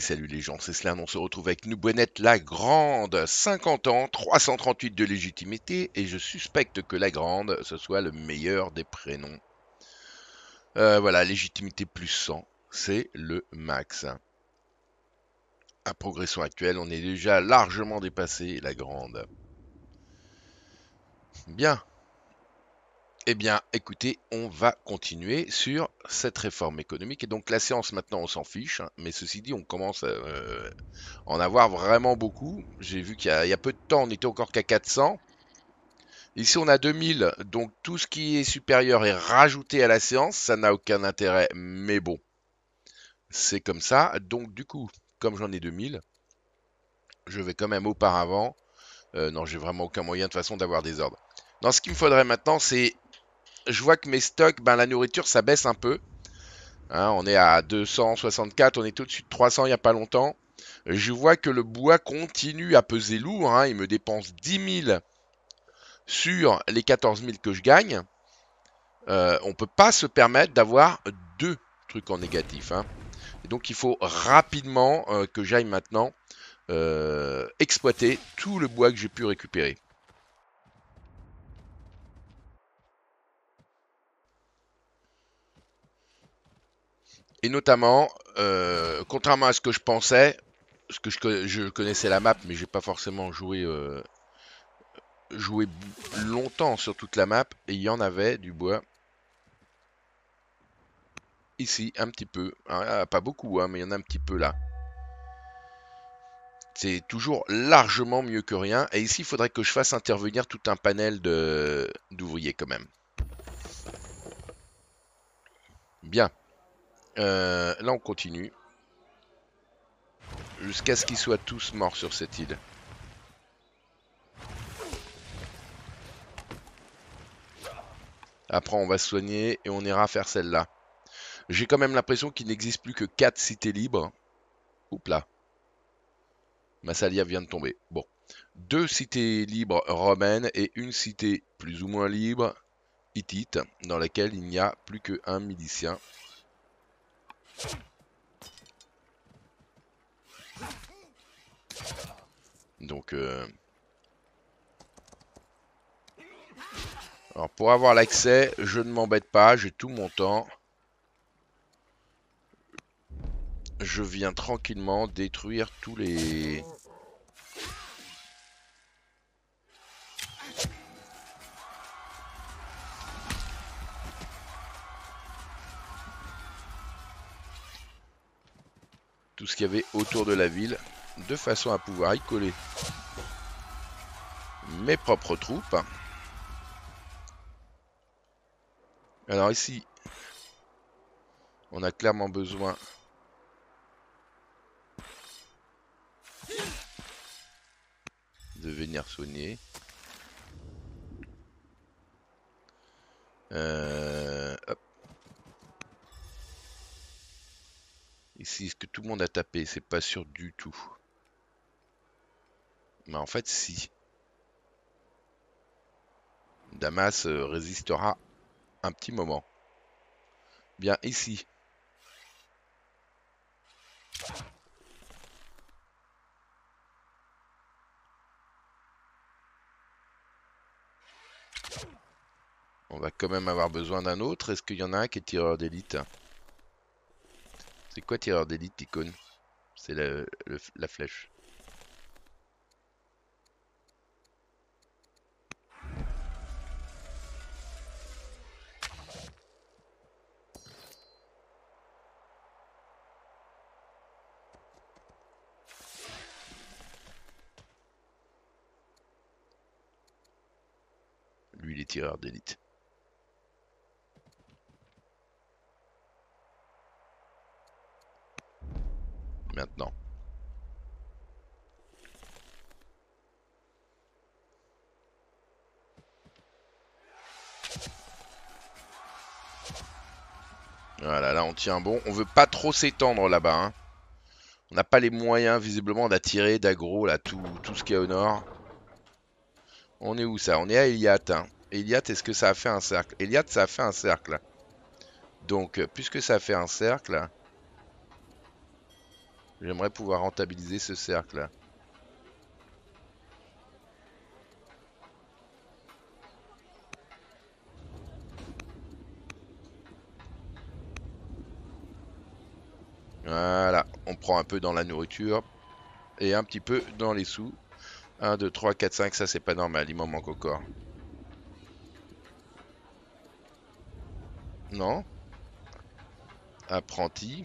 Salut les gens, c'est cela, on se retrouve avec Noubonette la Grande, 50 ans, 338 de légitimité, et je suspecte que la Grande, ce soit le meilleur des prénoms. Euh, voilà, légitimité plus 100, c'est le max. À progression actuelle, on est déjà largement dépassé la Grande. Bien, eh bien, écoutez, on va continuer sur cette réforme économique. Et donc la séance maintenant, on s'en fiche. Hein. mais ceci dit, on commence euh, à en avoir vraiment beaucoup. J'ai vu qu'il y, a peu de temps, on n'était encore qu'à 400. Ici, on a 2000. Donc tout ce qui est supérieur est rajouté à la séance. Ça n'a aucun intérêt, mais bon. C'est comme ça. Donc du coup, comme j'en ai 2000, je vais quand même auparavant... Euh, non, j'ai vraiment aucun moyen de façon d'avoir des ordres. Non, ce qu'il me faudrait maintenant, c'est je vois que mes stocks, ben, la nourriture, ça baisse un peu. Hein, on est à 264, on est au-dessus de 300 il n'y a pas longtemps. Je vois que le bois continue à peser lourd. Hein, il me dépense 10 000 sur les 14 000 que je gagne. Euh, on ne peut pas se permettre d'avoir deux trucs en négatif. Hein. donc il faut rapidement euh, que j'aille maintenant euh, exploiter tout le bois que j'ai pu récupérer. Et notamment, euh, contrairement à ce que je pensais, ce que je, connaissais la map, mais j'ai pas forcément joué, euh, joué longtemps sur toute la map, et il y en avait du bois. Ici, un petit peu. Ah, pas beaucoup, hein, mais il y en a un petit peu là. C'est toujours largement mieux que rien. Et ici, il faudrait que je fasse intervenir tout un panel d'ouvriers quand même. Bien. Euh, là, on continue. Jusqu'à ce qu'ils soient tous morts sur cette île. Après, on va se soigner et on ira faire celle-là. J'ai quand même l'impression qu'il n'existe plus que 4 cités libres. Oups là. Massalia vient de tomber. Bon. Deux cités libres romaines et une cité plus ou moins libre, hittite, dans laquelle il n'y a plus qu'un milicien. Donc, euh, alors pour avoir l'accès, je ne m'embête pas, j'ai tout mon temps. Je viens tranquillement détruire tous les... tout ce qu'il y avait autour de la ville, de façon à pouvoir y coller mes propres troupes. Alors ici, on a clairement besoin de venir soigner. Euh, hop. Ici, est-ce que C'est pas sûr du tout. Mais en fait, si. Damas euh, résistera un petit moment. Bien, ici. On va quand même avoir besoin d'un autre. Est-ce qu'il y en a un qui est tireur d'élite? C'est quoi tireur d'élite, icône C'est la flèche. Lui, il est tireur d'élite. Voilà, là on tient bon. On veut pas trop s'étendre là-bas. Hein. On n'a pas les moyens visiblement d'attirer, d'aggro, là, tout, tout ce qui est au nord. On est où ça? On est à Eliat. Hein. Eliat, est-ce que ça a fait un cercle? Eliat, ça a fait un cercle. Donc, puisque ça fait un cercle, J'aimerais pouvoir rentabiliser ce cercle-là. Voilà, on prend un peu dans la nourriture et un petit peu dans les sous. 1, 2, 3, 4, 5, ça c'est pas normal, il m'en manque encore. Non Apprenti.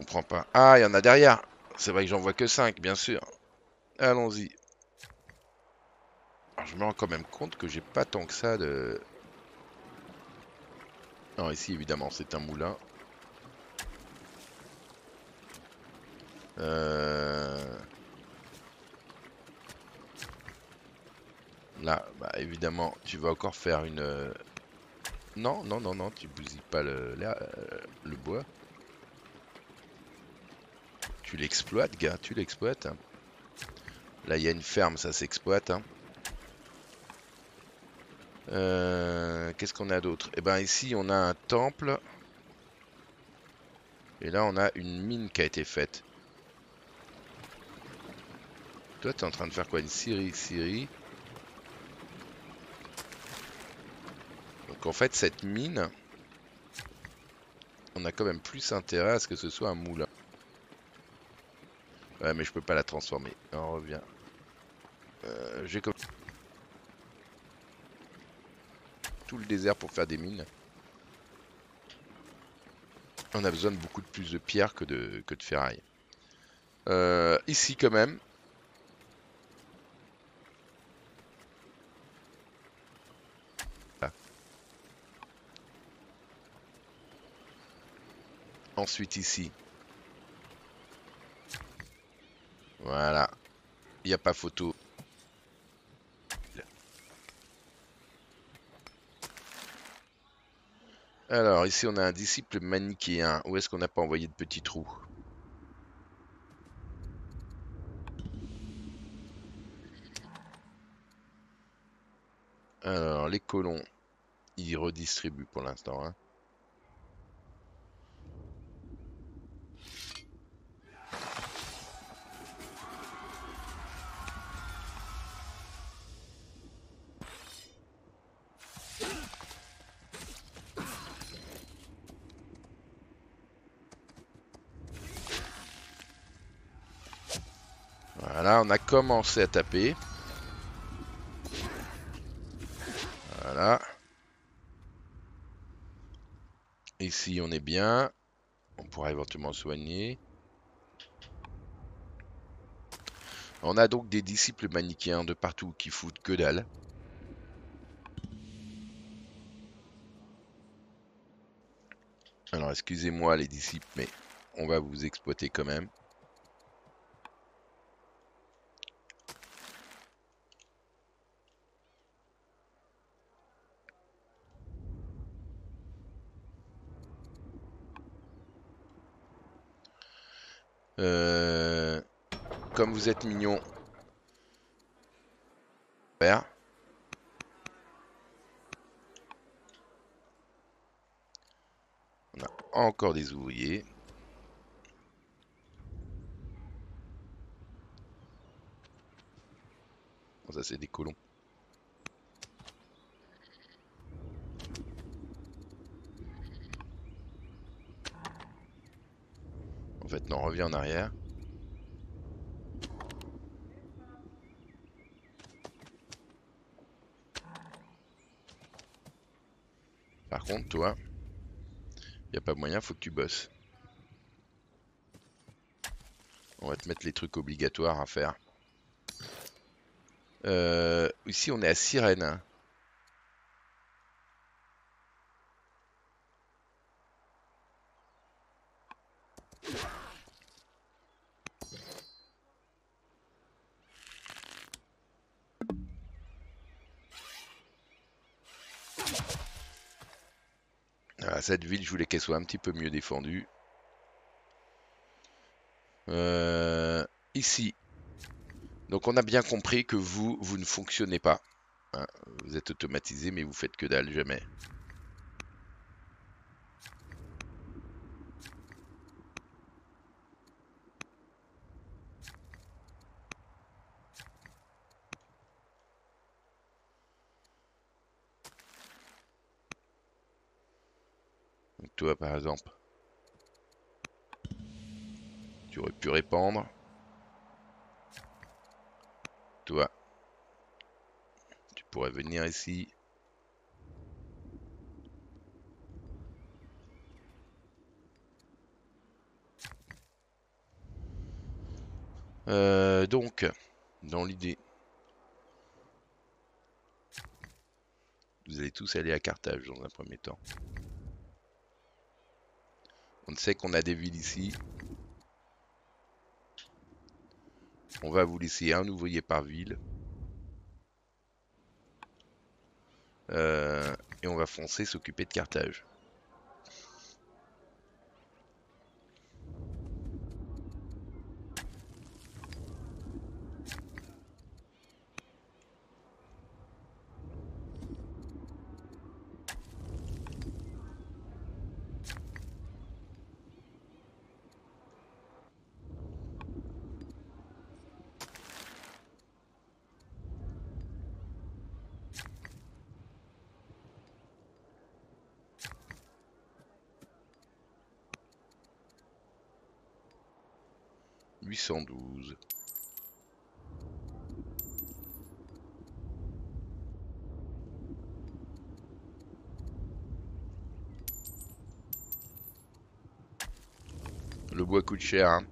Comprends pas. Ah, il y en a derrière. C'est vrai que j'en vois que 5, bien sûr. Allons-y. Je me rends quand même compte que j'ai pas tant que ça de... Non, ici, évidemment, c'est un moulin. Euh... Là, bah, évidemment, tu vas encore faire une... Euh, non, non, non, non, tu bousilles pas le, euh, le bois. Tu l'exploites, gars, tu l'exploites. Là, il y a une ferme, ça s'exploite. Hein. Euh, qu'est-ce qu'on a d'autre? Eh ben ici, on a un temple. Et là, on a une mine qui a été faite. Toi, t'es en train de faire quoi? Une scierie, scierie. Donc en fait, cette mine, on a quand même plus intérêt à ce que ce soit un moulin. Ouais, mais je peux pas la transformer. On revient. Euh, J'ai comme tout le désert pour faire des mines. On a besoin de beaucoup de plus de pierres que de, que de ferraille. Euh, ici quand même, Ensuite ici. Voilà. Il n'y a pas photo. Alors, ici, on a un disciple manichéen. Où est-ce qu'on n'a pas envoyé de petits trous? Alors, les colons, ils redistribuent pour l'instant. Hein. Commencé à taper. Voilà. Ici, on est bien. On pourra éventuellement soigner. On a donc des disciples manichéens de partout qui foutent que dalle. Alors, excusez-moi les disciples, mais on va vous exploiter quand même. Euh, comme vous êtes mignon. On a encore des ouvriers. ça c'est des colons. En arrière. Par contre, toi, il a pas moyen, faut que tu bosses. On va te mettre les trucs obligatoires à faire. Euh, ici, on est à Sirène. Ville, je voulais qu'elle soit un petit peu mieux défendue. Euh, ici. Donc on a bien compris que vous, vous ne fonctionnez pas. Hein. vous êtes automatisé, mais vous faites que dalle, jamais. Toi, par exemple. Tu aurais pu répandre. Toi. Tu pourrais venir ici. Euh, donc, dans l'idée, vous allez tous aller à Carthage dans un premier temps. On sait qu'on a des villes ici. On va vous laisser un ouvrier par ville. Euh, et on va foncer s'occuper de Carthage. 812. Le bois coûte cher. Hein.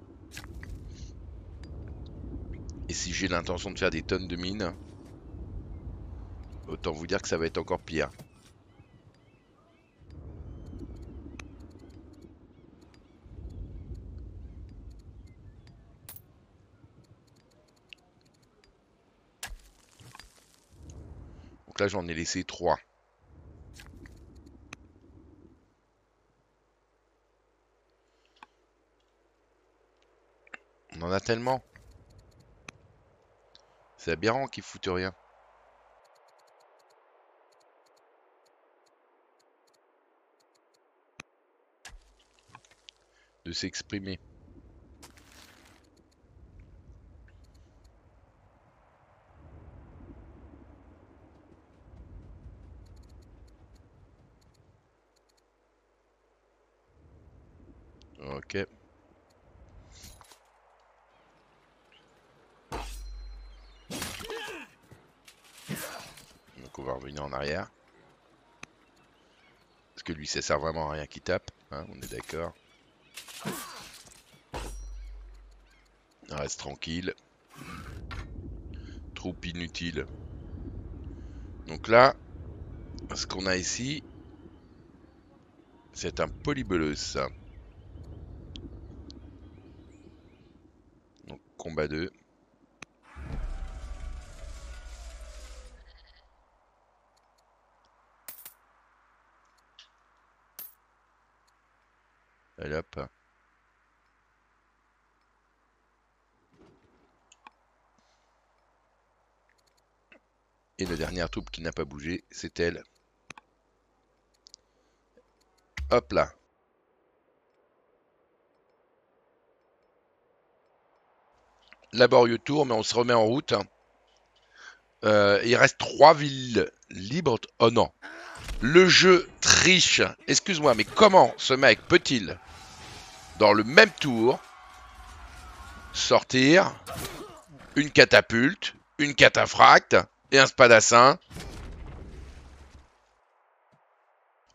Et si j'ai l'intention de faire des tonnes de mines, autant vous dire que ça va être encore pire. Là, j'en ai laissé 3. On en a tellement. C'est aberrant qu'ils foutent rien. De s'exprimer. Ok. Donc on va revenir en arrière. Parce que lui ça sert vraiment à rien qui tape, hein, on est d'accord. Reste tranquille. Troupe inutile. Donc là, ce qu'on a ici, c'est un polybolus. combat 2. Et la dernière troupe qui n'a pas bougé, c'est elle. Hop là. laborieux tour, mais on se remet en route. Euh, il reste trois villes libres. Oh non. Le jeu triche. Excuse-moi, mais comment ce mec peut-il, dans le même tour, sortir une catapulte, une cataphracte et un spadassin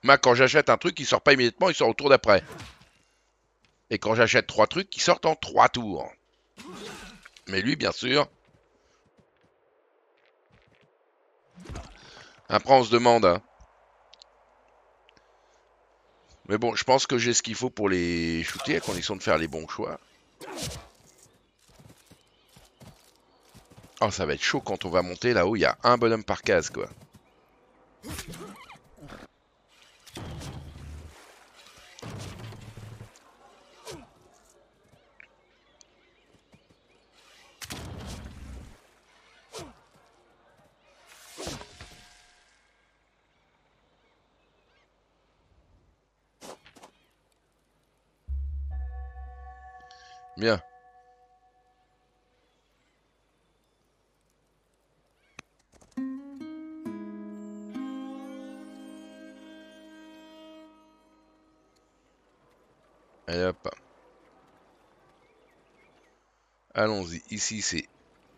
Moi, quand j'achète un truc, il sort pas immédiatement, il sort au tour d'après. Et quand j'achète trois trucs, ils sortent en trois tours. Mais lui, bien sûr. Après, on se demande. Mais bon, je pense que j'ai ce qu'il faut pour les shooter, à condition de faire les bons choix. Oh, ça va être chaud quand on va monter là-haut. Il y a un bonhomme par case, quoi. Hop. Allons-y. Ici, c'est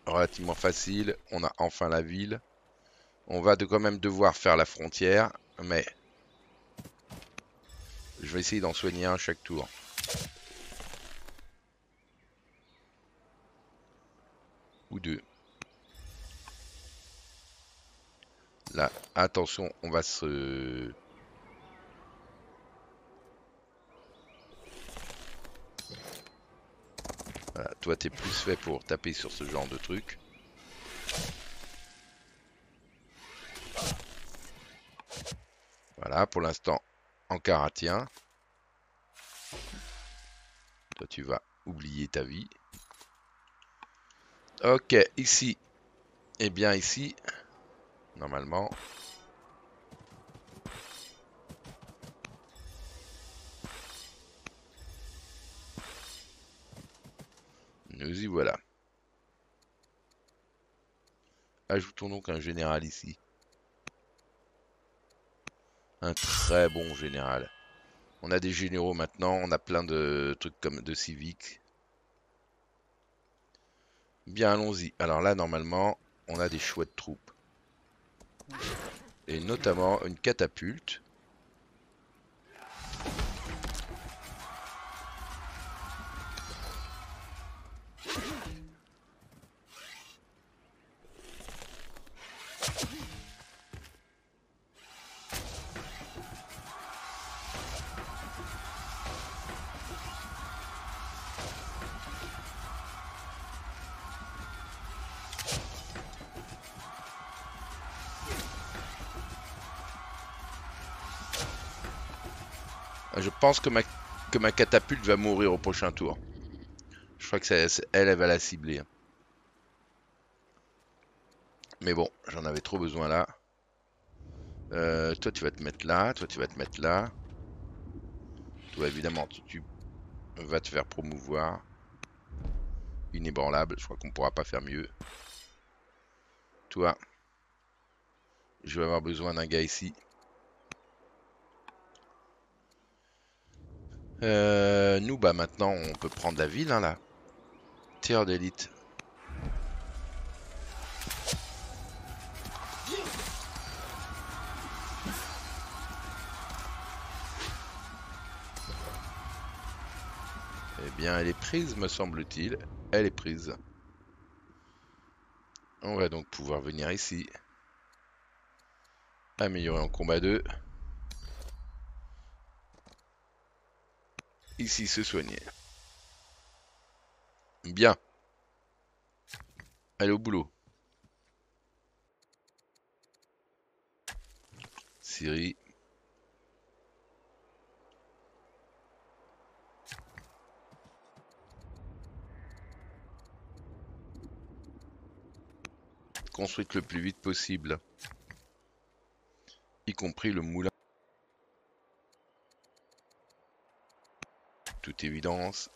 relativement facile. On a enfin la ville. On va de quand même devoir faire la frontière, mais je vais essayer d'en soigner un chaque tour. Ou deux. Là, attention, on va se... Voilà, toi t'es plus fait pour taper sur ce genre de truc. Voilà, pour l'instant, en karatien. Toi, tu vas oublier ta vie. Ok, ici. Eh bien, ici, normalement. Voilà. Ajoutons donc un général ici. Un très bon général. On a des généraux maintenant, on a plein de trucs comme de civiques. Bien, allons-y. Alors là, normalement, on a des chouettes troupes. Et notamment une catapulte. Je pense que ma, que ma catapulte va mourir au prochain tour. Je crois que c'est elle, elle va la cibler. Mais bon, j'en avais trop besoin là. Euh, toi, tu vas te mettre là. Toi, tu vas te mettre là. Toi, évidemment, tu, tu vas te faire promouvoir. Inébranlable. Je crois qu'on pourra pas faire mieux. Toi, je vais avoir besoin d'un gars ici. Euh, nous, bah maintenant, on peut prendre la ville, hein, là. Tir d'élite. Eh bien, elle est prise, me semble-t-il. Elle est prise. On va donc pouvoir venir ici. Améliorer en combat 2. Ici, se soigner. Bien. Allez au boulot. Syrie. Construite le plus vite possible. Y compris le moulin. Toute évidence.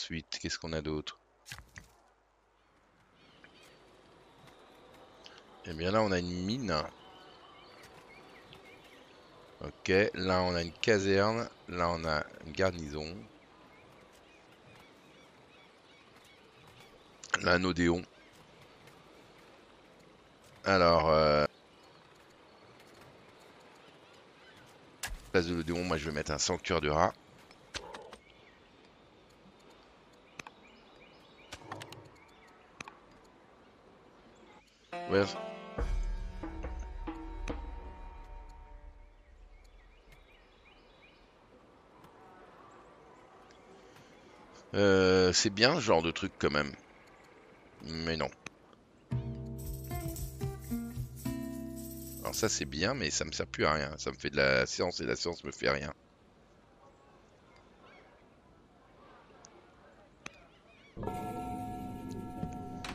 Ensuite, qu'est-ce qu'on a d'autre? Eh bien là, on a une mine. Ok, là on a une caserne, là on a une garnison. Là un Odéon. Alors, euh... place de l'Odéon, moi je vais mettre un sanctuaire de Euh, c'est bien ce genre de truc quand même. Mais non. Alors ça c'est bien, mais ça me sert plus à rien. Ça me fait de la science et la science me fait rien.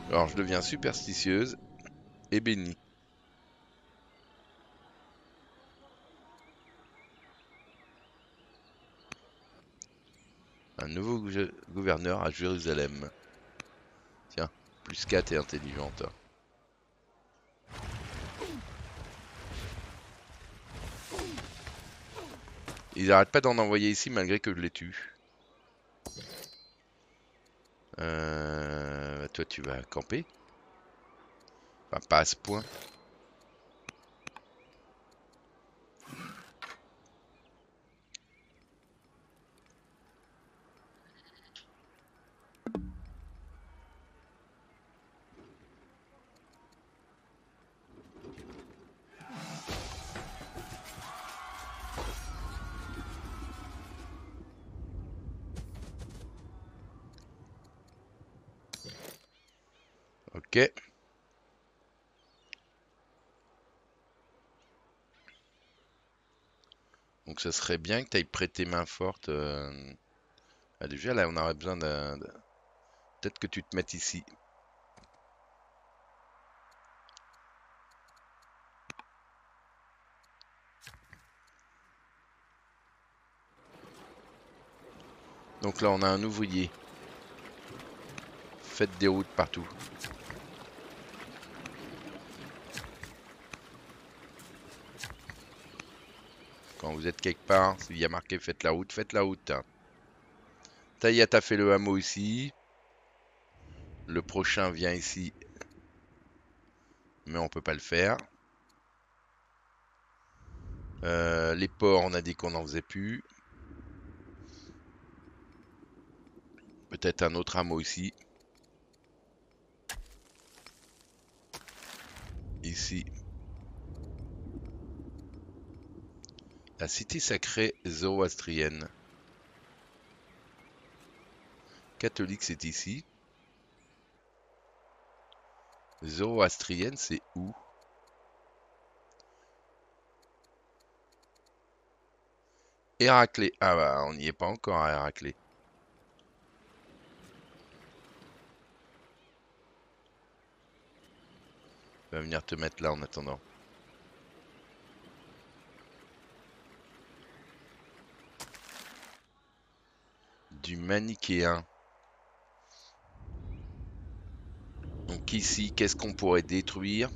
Alors je deviens superstitieuse et bénie. Un nouveau gouverneur à Jérusalem. Tiens, plus 4 et intelligente. Ils arrêtent pas d'en envoyer ici malgré que je les tue. Euh, toi tu vas camper. Enfin, pas à ce serait bien que tu ailles prêter main forte. Euh, ah, déjà là on aurait besoin d'un... Peut-être que tu te mettes ici. Donc là on a un ouvrier. Faites des routes partout. Vous êtes quelque part, s'il y a marqué faites la route, faites la route. Taïa a fait le hameau ici. Le prochain vient ici. Mais on peut pas le faire. Euh, les ports, on a dit qu'on en faisait plus. Peut-être un autre hameau ici. Ici. La cité sacrée zoroastrienne. Catholique, c'est ici. Zoroastrienne, c'est où? Héraclée. Ah bah, on n'y est pas encore à Héraclée. Va venir te mettre là en attendant. Du manichéen. Donc ici, qu'est-ce qu'on pourrait détruire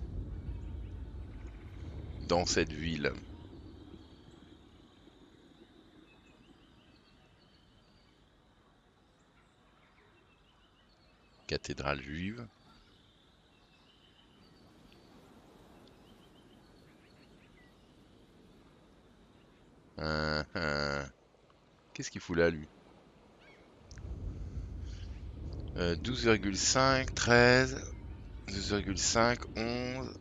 dans cette ville? Cathédrale juive. Qu'est-ce qu'il fout là, lui? 12,5, 13, 12,5, 11.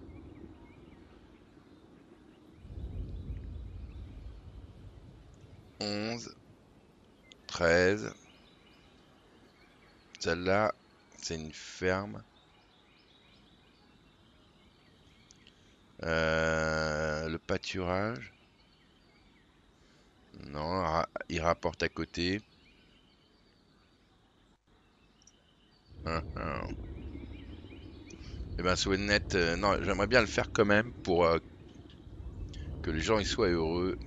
Onze, treize. Celle-là, c'est une ferme. Euh, le pâturage. Non, il rapporte à côté. Hein, hein. Eh ben, net, euh, non, j'aimerais bien le faire quand même pour euh, que les gens y soient heureux.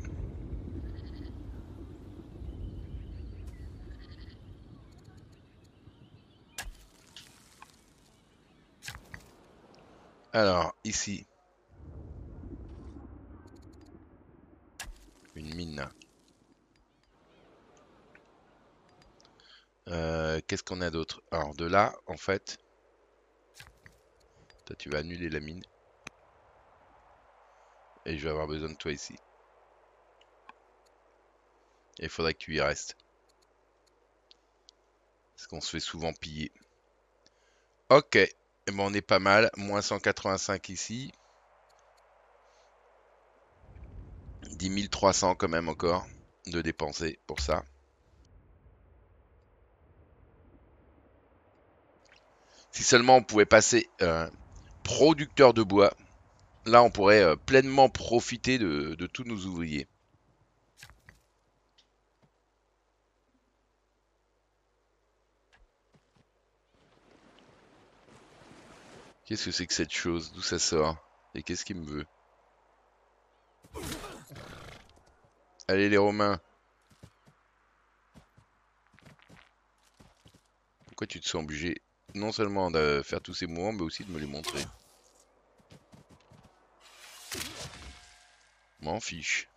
Alors, ici. Une mine. Euh, qu'est-ce qu'on a d'autre? Alors de là, en fait, toi tu vas annuler la mine. Et je vais avoir besoin de toi ici. Et il faudrait que tu y restes. Parce qu'on se fait souvent piller. Ok. Eh ben on est pas mal. Moins 185 ici. 10 300 quand même encore de dépenser pour ça. Si seulement on pouvait passer euh, producteur de bois, là on pourrait euh, pleinement profiter de, de tous nos ouvriers. Qu'est-ce que c'est que cette chose? D'où ça sort? Et qu'est-ce qu'il me veut? Allez les Romains. Pourquoi tu te sens obligé non seulement de faire tous ces mouvements, mais aussi de me les montrer M'en fiche.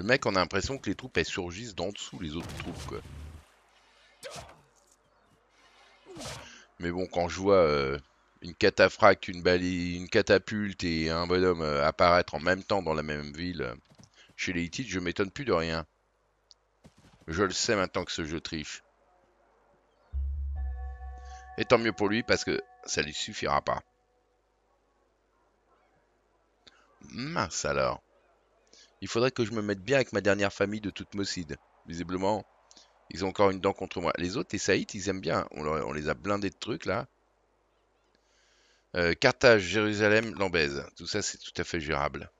Le mec, on a l'impression que les troupes, elles surgissent d'en dessous les autres troupes, quoi. Mais bon, quand je vois euh, une cataphracte, une balise, une catapulte et un bonhomme euh, apparaître en même temps dans la même ville euh, chez les Hittites, je m'étonne plus de rien. Je le sais maintenant que ce jeu triche. Et tant mieux pour lui parce que ça lui suffira pas. Mince alors. Il faudrait que je me mette bien avec ma dernière famille de Toutmoside. Visiblement, ils ont encore une dent contre moi. Les autres, les Saïtes, ils aiment bien. On, les a blindés de trucs là. Euh, Carthage, Jérusalem, Lambèze. Tout ça, c'est tout à fait gérable.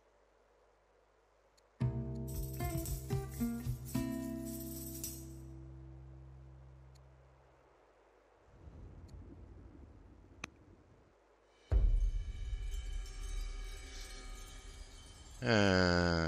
Euh...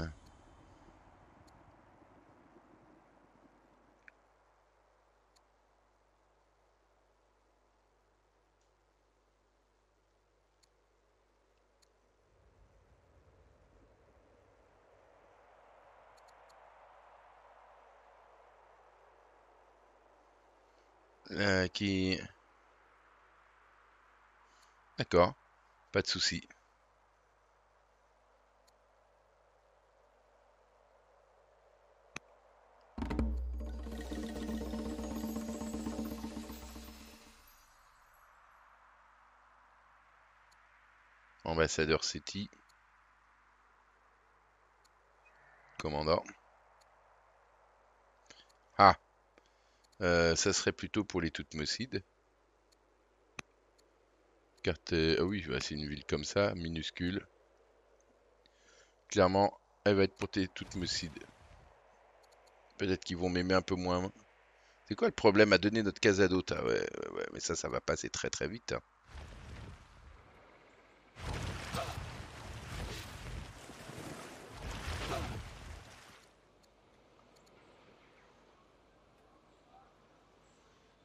Euh, qui... D'accord, pas de souci. Ambassadeur City. Commandant. Ah, euh, ça serait plutôt pour les Toutmosides. Carte... Ah oui, bah, c'est une ville comme ça, minuscule. Clairement, elle va être pour les Toutmosides. Peut-être qu'ils vont m'aimer un peu moins. C'est quoi le problème à donner notre casa d'hôte ah ouais, ouais, mais ça, ça va passer très très vite. Hein.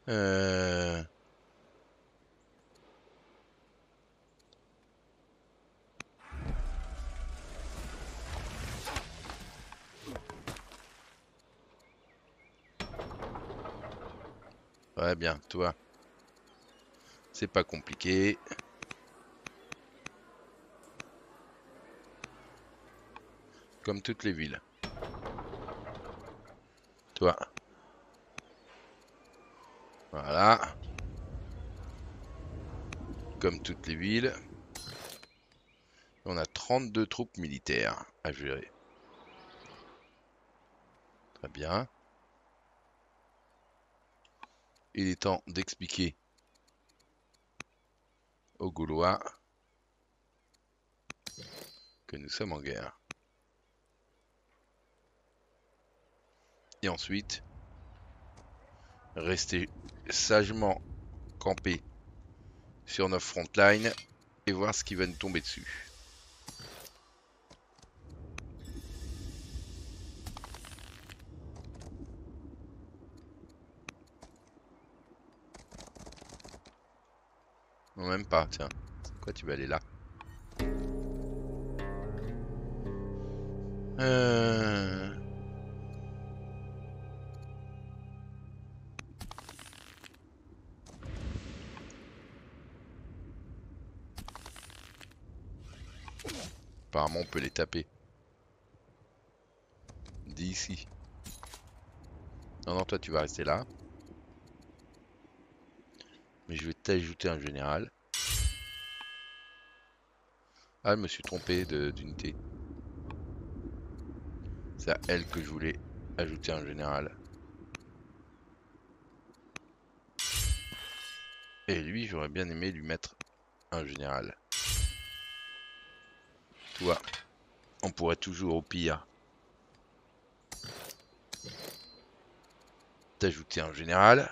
Euh... Ouais, bien, toi. C'est pas compliqué. Comme toutes les villes. Toi. Voilà. Comme toutes les villes. On a 32 troupes militaires à gérer. Très bien. Il est temps d'expliquer aux Gaulois que nous sommes en guerre. Et ensuite, rester sagement camper sur notre front line et voir ce qui va nous tomber dessus. Non, même pas, tiens. Quoi, tu vas aller là euh... Apparemment, on peut les taper. D'ici. Non, non, toi, tu vas rester là. Mais je vais t'ajouter un général. Ah, je me suis trompé d'unité. C'est à elle que je voulais ajouter un général. Et lui, j'aurais bien aimé lui mettre un général. On pourrait toujours au pire t'ajouter un général.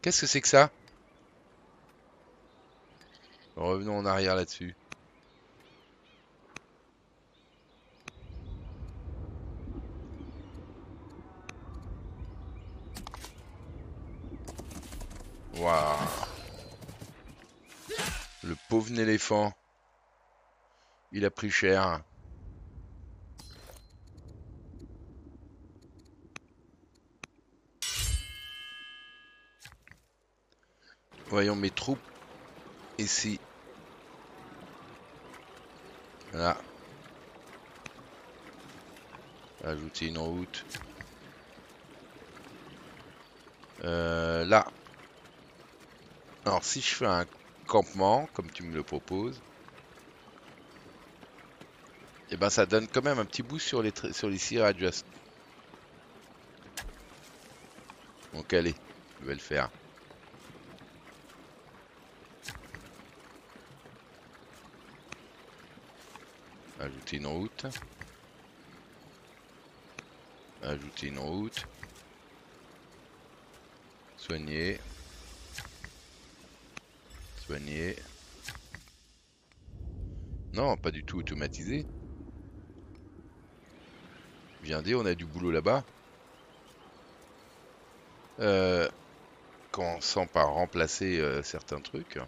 Qu'est-ce que c'est que ça? Revenons en arrière là-dessus. Waouh Le pauvre éléphant. Il a pris cher. Voyons mes troupes ici. Voilà. Ajouter une route. Euh, là. Alors si je fais un campement, comme tu me le proposes, et eh ben ça donne quand même un petit bout sur les sur les six adjust. Donc allez, je vais le faire. Ajouter une route. Ajouter une route. Soigner. Non, pas du tout automatisé. Viendez, on a du boulot là-bas. Euh, commençant par remplacer euh, certains trucs.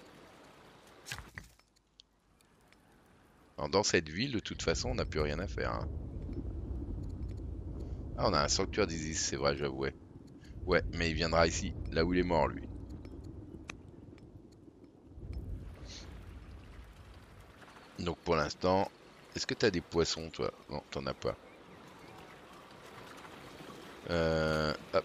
dans cette ville, de toute façon, on n'a plus rien à faire. Hein. Ah, on a un sanctuaire d'Isis, c'est vrai, j'avouais. Ouais, mais il viendra ici, là où il est mort, lui. Donc pour l'instant, est-ce que t'as des poissons, toi? Non, t'en as pas. Euh, hop.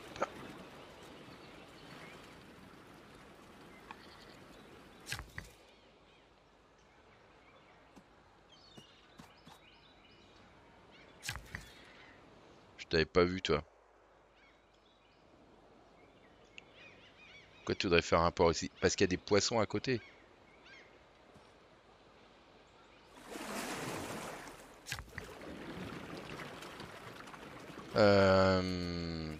t'avais pas vu, toi. Pourquoi tu voudrais faire un port ici? Parce qu'il y a des poissons à côté. Euh...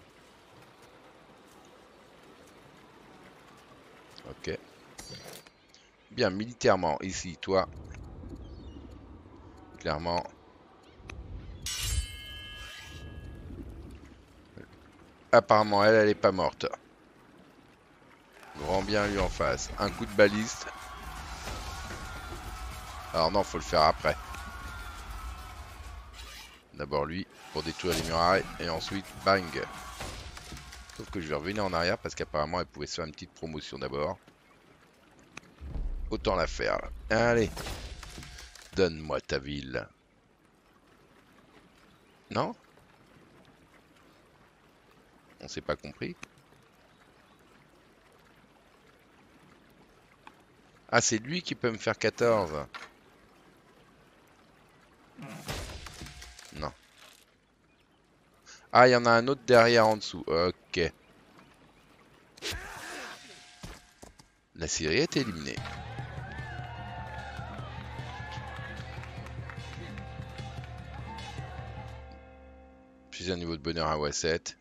Ok. Bien, militairement, ici, toi. Clairement, Apparemment, elle, elle est pas morte. Grand bien lui en face. Un coup de baliste. Alors non, faut le faire après. D'abord lui, pour détruire les murailles. Et ensuite, bang. Sauf que je vais revenir en arrière parce qu'apparemment, elle pouvait se faire une petite promotion d'abord. Autant la faire. Allez. Donne-moi ta ville. Non? On s'est pas compris? Ah, c'est lui qui peut me faire 14. Non. Ah, il y en a un autre derrière en dessous. Ok. La Syrie est éliminée. Puis un niveau de bonheur à W7.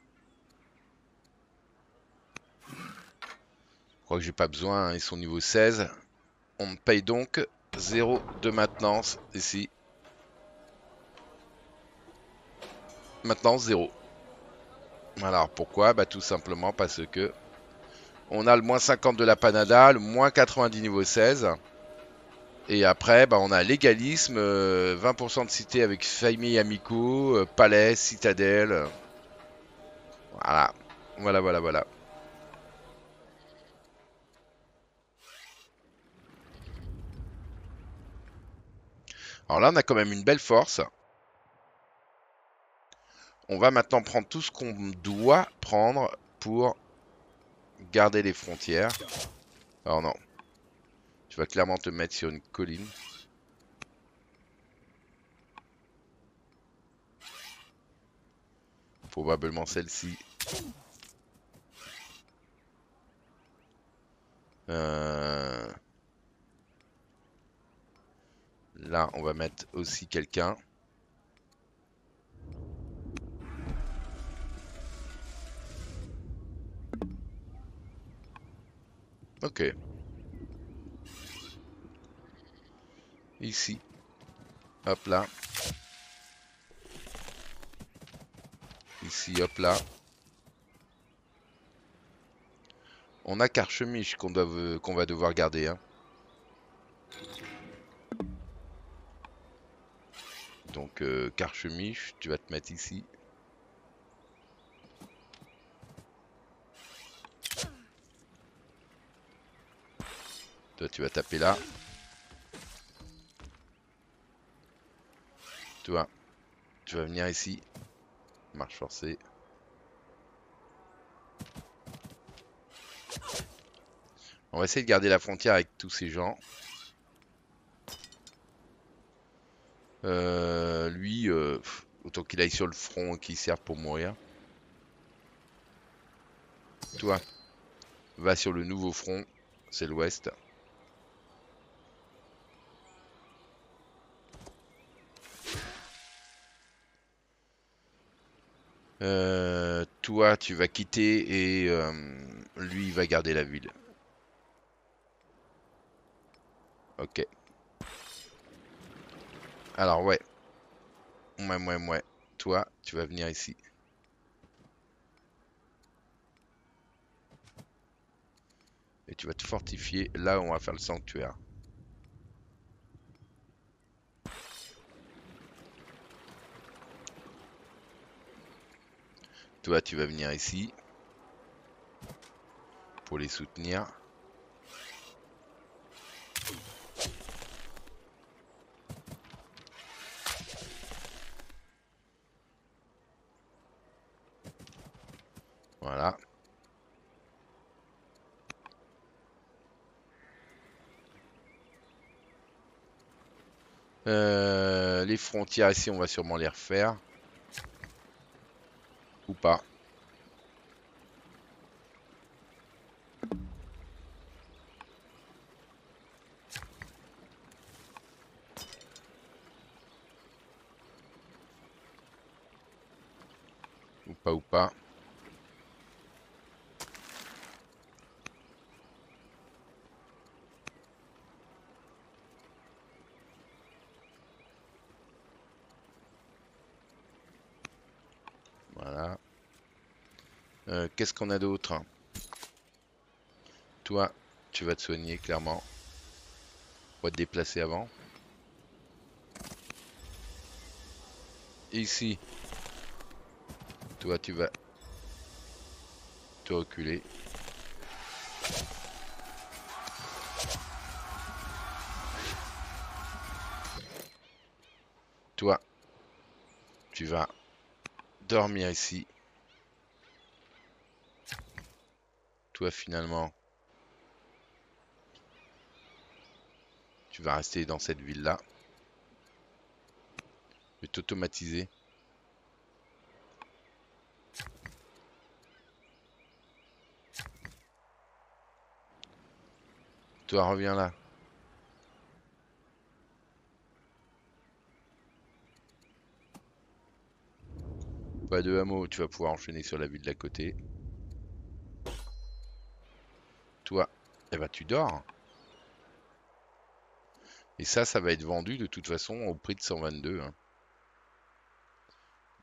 Je crois que j'ai pas besoin, hein, ils sont niveau 16. On me paye donc 0 de maintenance ici. Maintenance 0. Alors pourquoi? Bah tout simplement parce que on a le moins 50 de la Panada, le moins 90 niveau 16. Et après, bah, on a légalisme, 20% euh, de cité avec famille amicaux, euh, palais, citadelle. Voilà, voilà, voilà, voilà. Alors là, on a quand même une belle force. On va maintenant prendre tout ce qu'on doit prendre pour garder les frontières. Alors non. Tu vas clairement te mettre sur une colline. Probablement celle-ci. Euh, là, on va mettre aussi quelqu'un. Ok. Ici. Hop là. Ici, hop là. On a Karchemish qu'on va devoir garder. Hein. Donc euh, Karchemish, tu vas te mettre ici. Toi tu vas taper là. Toi, tu vas venir ici. Marche forcée. On va essayer de garder la frontière avec tous ces gens. Euh, lui, euh, autant qu'il aille sur le front et qu'il serve pour mourir. Toi, va sur le nouveau front, c'est l'ouest. Euh, toi, tu vas quitter et euh, lui, il va garder la ville. Ok. Alors, ouais. Ouais, ouais, ouais. Toi, tu vas venir ici. Et tu vas te fortifier là où on va faire le sanctuaire. Toi, tu vas venir ici pour les soutenir. Voilà. Euh, les frontières ici, on va sûrement les refaire. Ou pas. Ou pas ou pas. Euh, qu'est-ce qu'on a d'autre Toi, tu vas te soigner clairement. On va te déplacer avant. Ici, toi, tu vas te reculer. Toi, tu vas dormir ici. Finalement, tu vas rester dans cette ville-là. Je vais t'automatiser. Toi, reviens là. Pas de hameau, tu vas pouvoir enchaîner sur la ville d'à côté. Toi, eh ben, tu dors. Et ça, ça va être vendu de toute façon au prix de 122. Hein.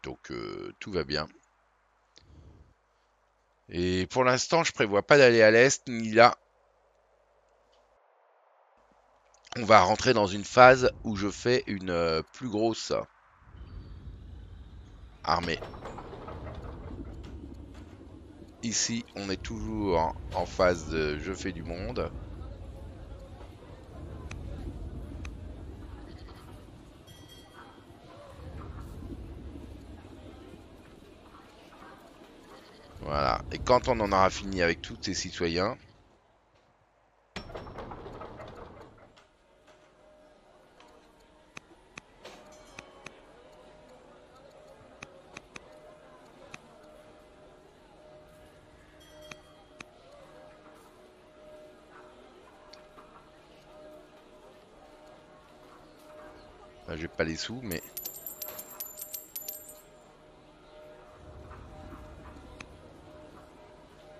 Donc euh, tout va bien. Et pour l'instant, je prévois pas d'aller à l'est ni là. On va rentrer dans une phase où je fais une euh, plus grosse armée. Ici, on est toujours en phase de je fais du monde. Voilà. Et quand on en aura fini avec tous ces citoyens, les sous, mais...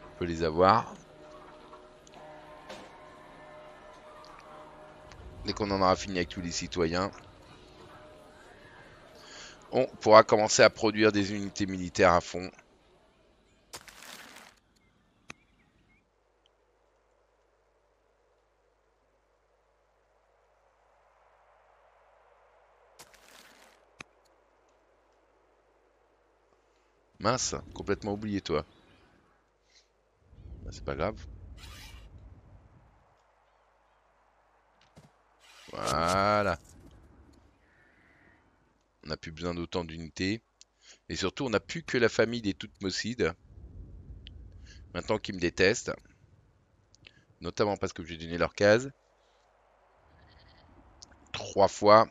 On peut les avoir. Dès qu'on en aura fini avec tous les citoyens, on pourra commencer à produire des unités militaires à fond. Complètement oublié toi. Bah, c'est pas grave. Voilà. On n'a plus besoin d'autant d'unités. Et surtout, on n'a plus que la famille des Toutmosides. Maintenant qu'ils me détestent. Notamment parce que j'ai donné leur case. Trois fois.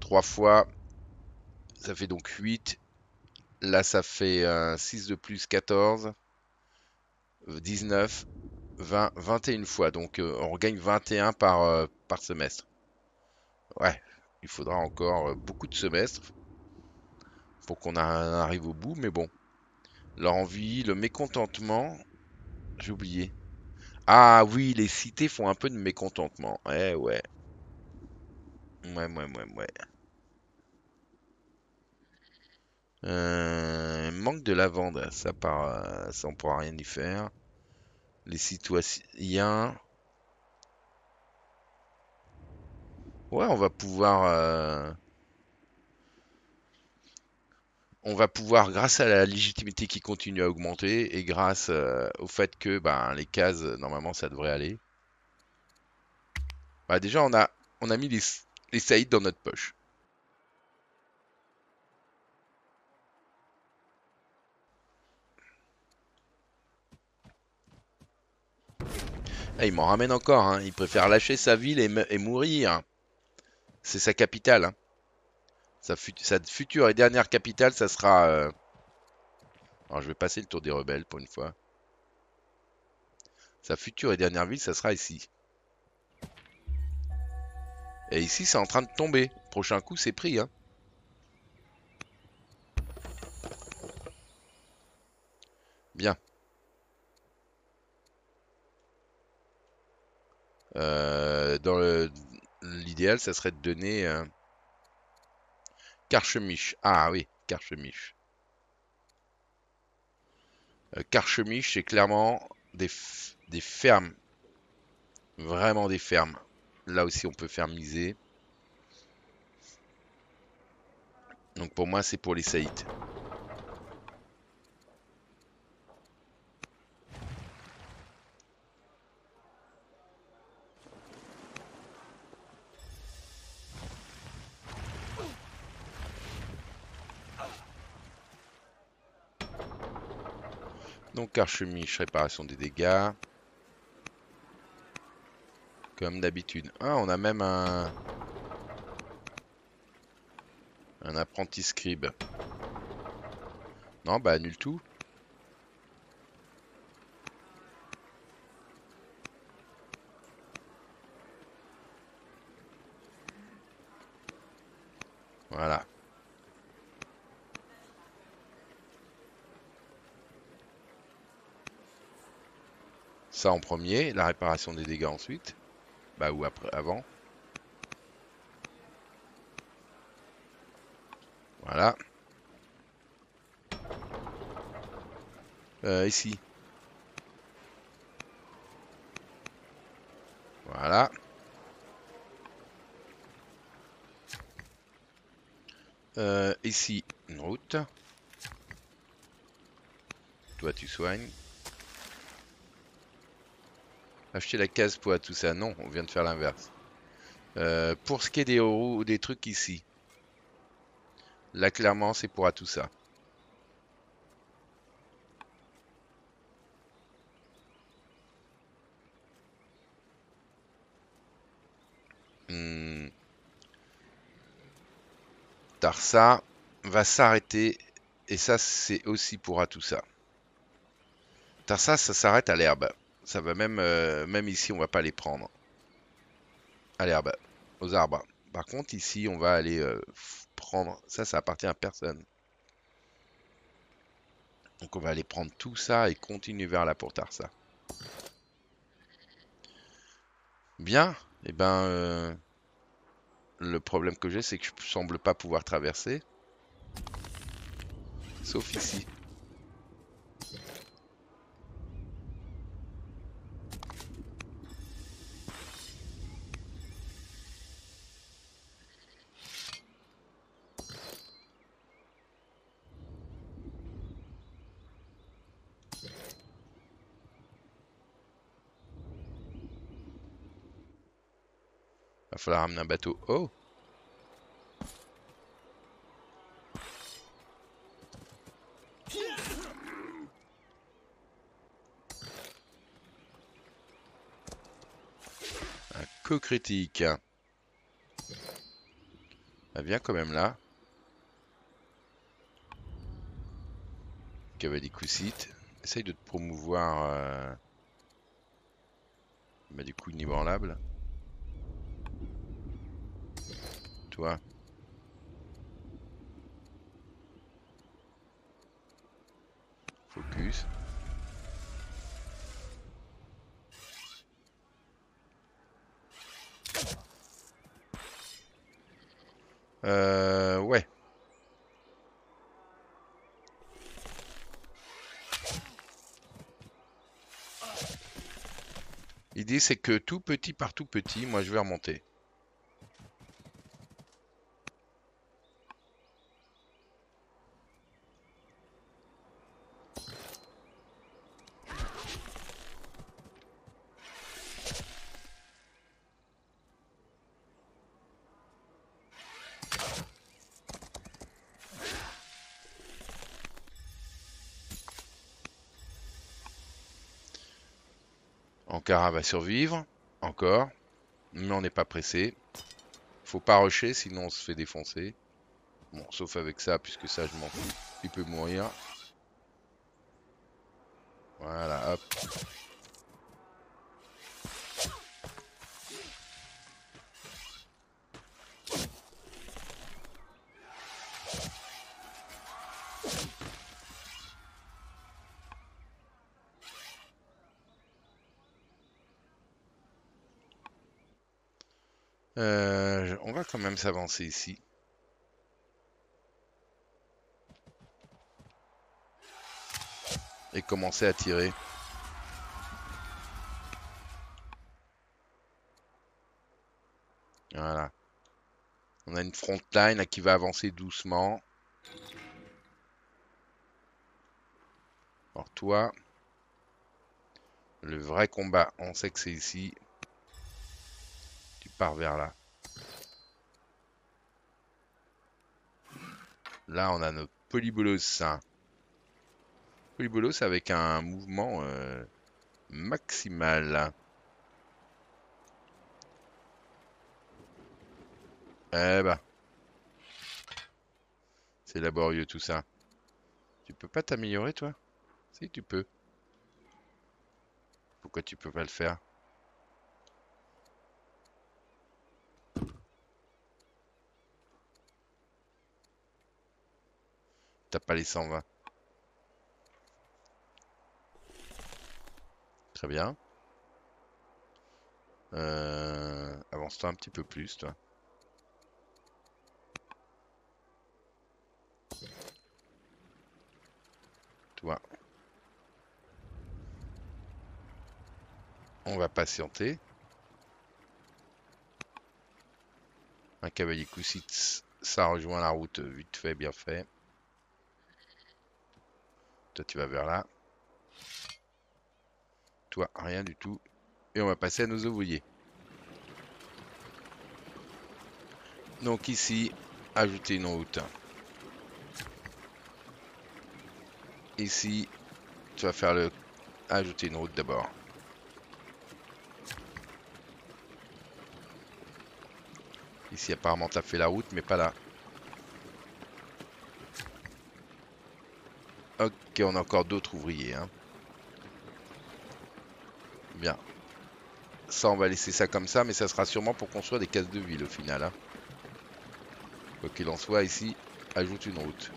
Trois fois. Ça fait donc 8. Là, ça fait 6 de plus, 14, 19, 20, 21 fois. Donc, euh, on regagne 21 par, euh, par semestre. Ouais, il faudra encore euh, beaucoup de semestres pour qu'on arrive au bout. Mais bon, l'envie, le mécontentement, j'ai oublié. Ah oui, les cités font un peu de mécontentement. Eh ouais. Ouais, ouais, ouais, ouais. Euh, manque de lavande, ça, part, ça on pourra rien y faire. Les citoyens. Ouais, on va pouvoir. Euh, on va pouvoir, grâce à la légitimité qui continue à augmenter et grâce euh, au fait que ben, les cases, normalement, ça devrait aller. Bah, déjà, on a, mis les, les dans notre poche. Ah, il m'en ramène encore, hein. il préfère lâcher sa ville et, mourir. C'est sa capitale. Hein. Sa, future et dernière capitale, ça sera... Euh, alors je vais passer le tour des rebelles pour une fois. Sa future et dernière ville, ça sera ici. Et ici, c'est en train de tomber. Prochain coup, c'est pris. Hein. Dans l'idéal, ça serait de donner un Karchemish. Ah oui, Karchemish. Euh, Karchemish, c'est clairement des, des fermes. Vraiment des fermes. Là aussi, on peut fermiser. Donc pour moi, c'est pour les saïtes. Donc réparation des dégâts. Comme d'habitude. Ah, on a même un... Un apprenti scribe. Non, bah annule tout. Voilà. Ça en premier, la réparation des dégâts ensuite. Bah ou après, avant. Voilà. Euh, ici. Voilà. Euh, ici, une route. Toi, tu soignes acheter la case pour tout ça. Non, on vient de faire l'inverse. Euh, pour ce qui est des euros ou des trucs ici, là clairement c'est pour à tout ça. Hmm. Tarsa va s'arrêter et ça c'est aussi pour à tout ça. Tarsa ça s'arrête à l'herbe. Ça va même, euh, même ici, on va pas les prendre. À l'herbe, aux arbres. Par contre, ici, on va aller euh, prendre... Ça, ça appartient à personne. Donc on va aller prendre tout ça et continuer vers là pour Tarsa. Bien. Eh ben... Euh, le problème que j'ai, c'est que je semble pas pouvoir traverser. Sauf ici. Va falloir ramener un bateau. Oh Un co critique. Ah, viens quand même là. Cavalier Coussit. Essaye de te promouvoir. Euh... Bah, du coup, inébranlable. Focus. Euh, ouais. L'idée c'est que tout petit par tout petit, moi je vais remonter. Va survivre, encore. Mais on n'est pas pressé. Faut pas rusher, sinon on se fait défoncer. Bon, sauf avec ça, puisque ça, je m'en fous. Il peut mourir. Voilà, hop. S'avancer ici. Et commencer à tirer. Voilà. On a une front line qui va avancer doucement. Alors toi, le vrai combat, on sait que c'est ici part vers là. Là, on a notre polybolos. Polybolos avec un mouvement euh, maximal. Eh bah. C'est laborieux tout ça. Tu peux pas t'améliorer toi? Si tu peux. Pourquoi tu peux pas le faire? T'as pas les 120. Très bien. Euh, avance-toi un petit peu plus, toi. Toi. On va patienter. Un cavalier Cousitz, ça rejoint la route vite fait, bien fait. Toi, tu vas vers là. Toi, rien du tout. Et on va passer à nos ouvriers. Donc ici, ajouter une route. Ici, tu vas faire le... Ajouter une route d'abord. Ici, apparemment, tu as fait la route, mais pas là. Ok, on a encore d'autres ouvriers. Hein. Bien. Ça, on va laisser ça comme ça, mais ça sera sûrement pour construire des cases de ville au final. Hein. Quoi qu'il en soit, ici, ajoute une route.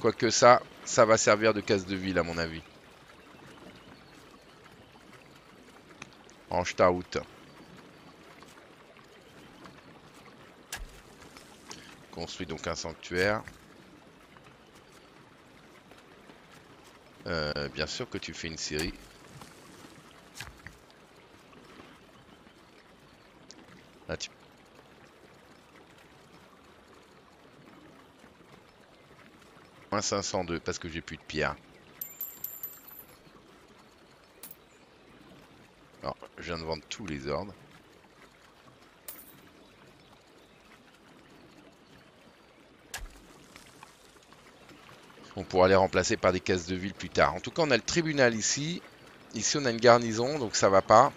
Quoique ça, ça va servir de case de ville à mon avis. Range route. Construis donc un sanctuaire. Euh, bien sûr que tu fais une série. Là, tu... Moins 502 parce que j'ai plus de pierre. Alors, je viens de vendre tous les ordres. On pourra les remplacer par des cases de ville plus tard. En tout cas, on a le tribunal ici. Ici, on a une garnison, donc ça va pas.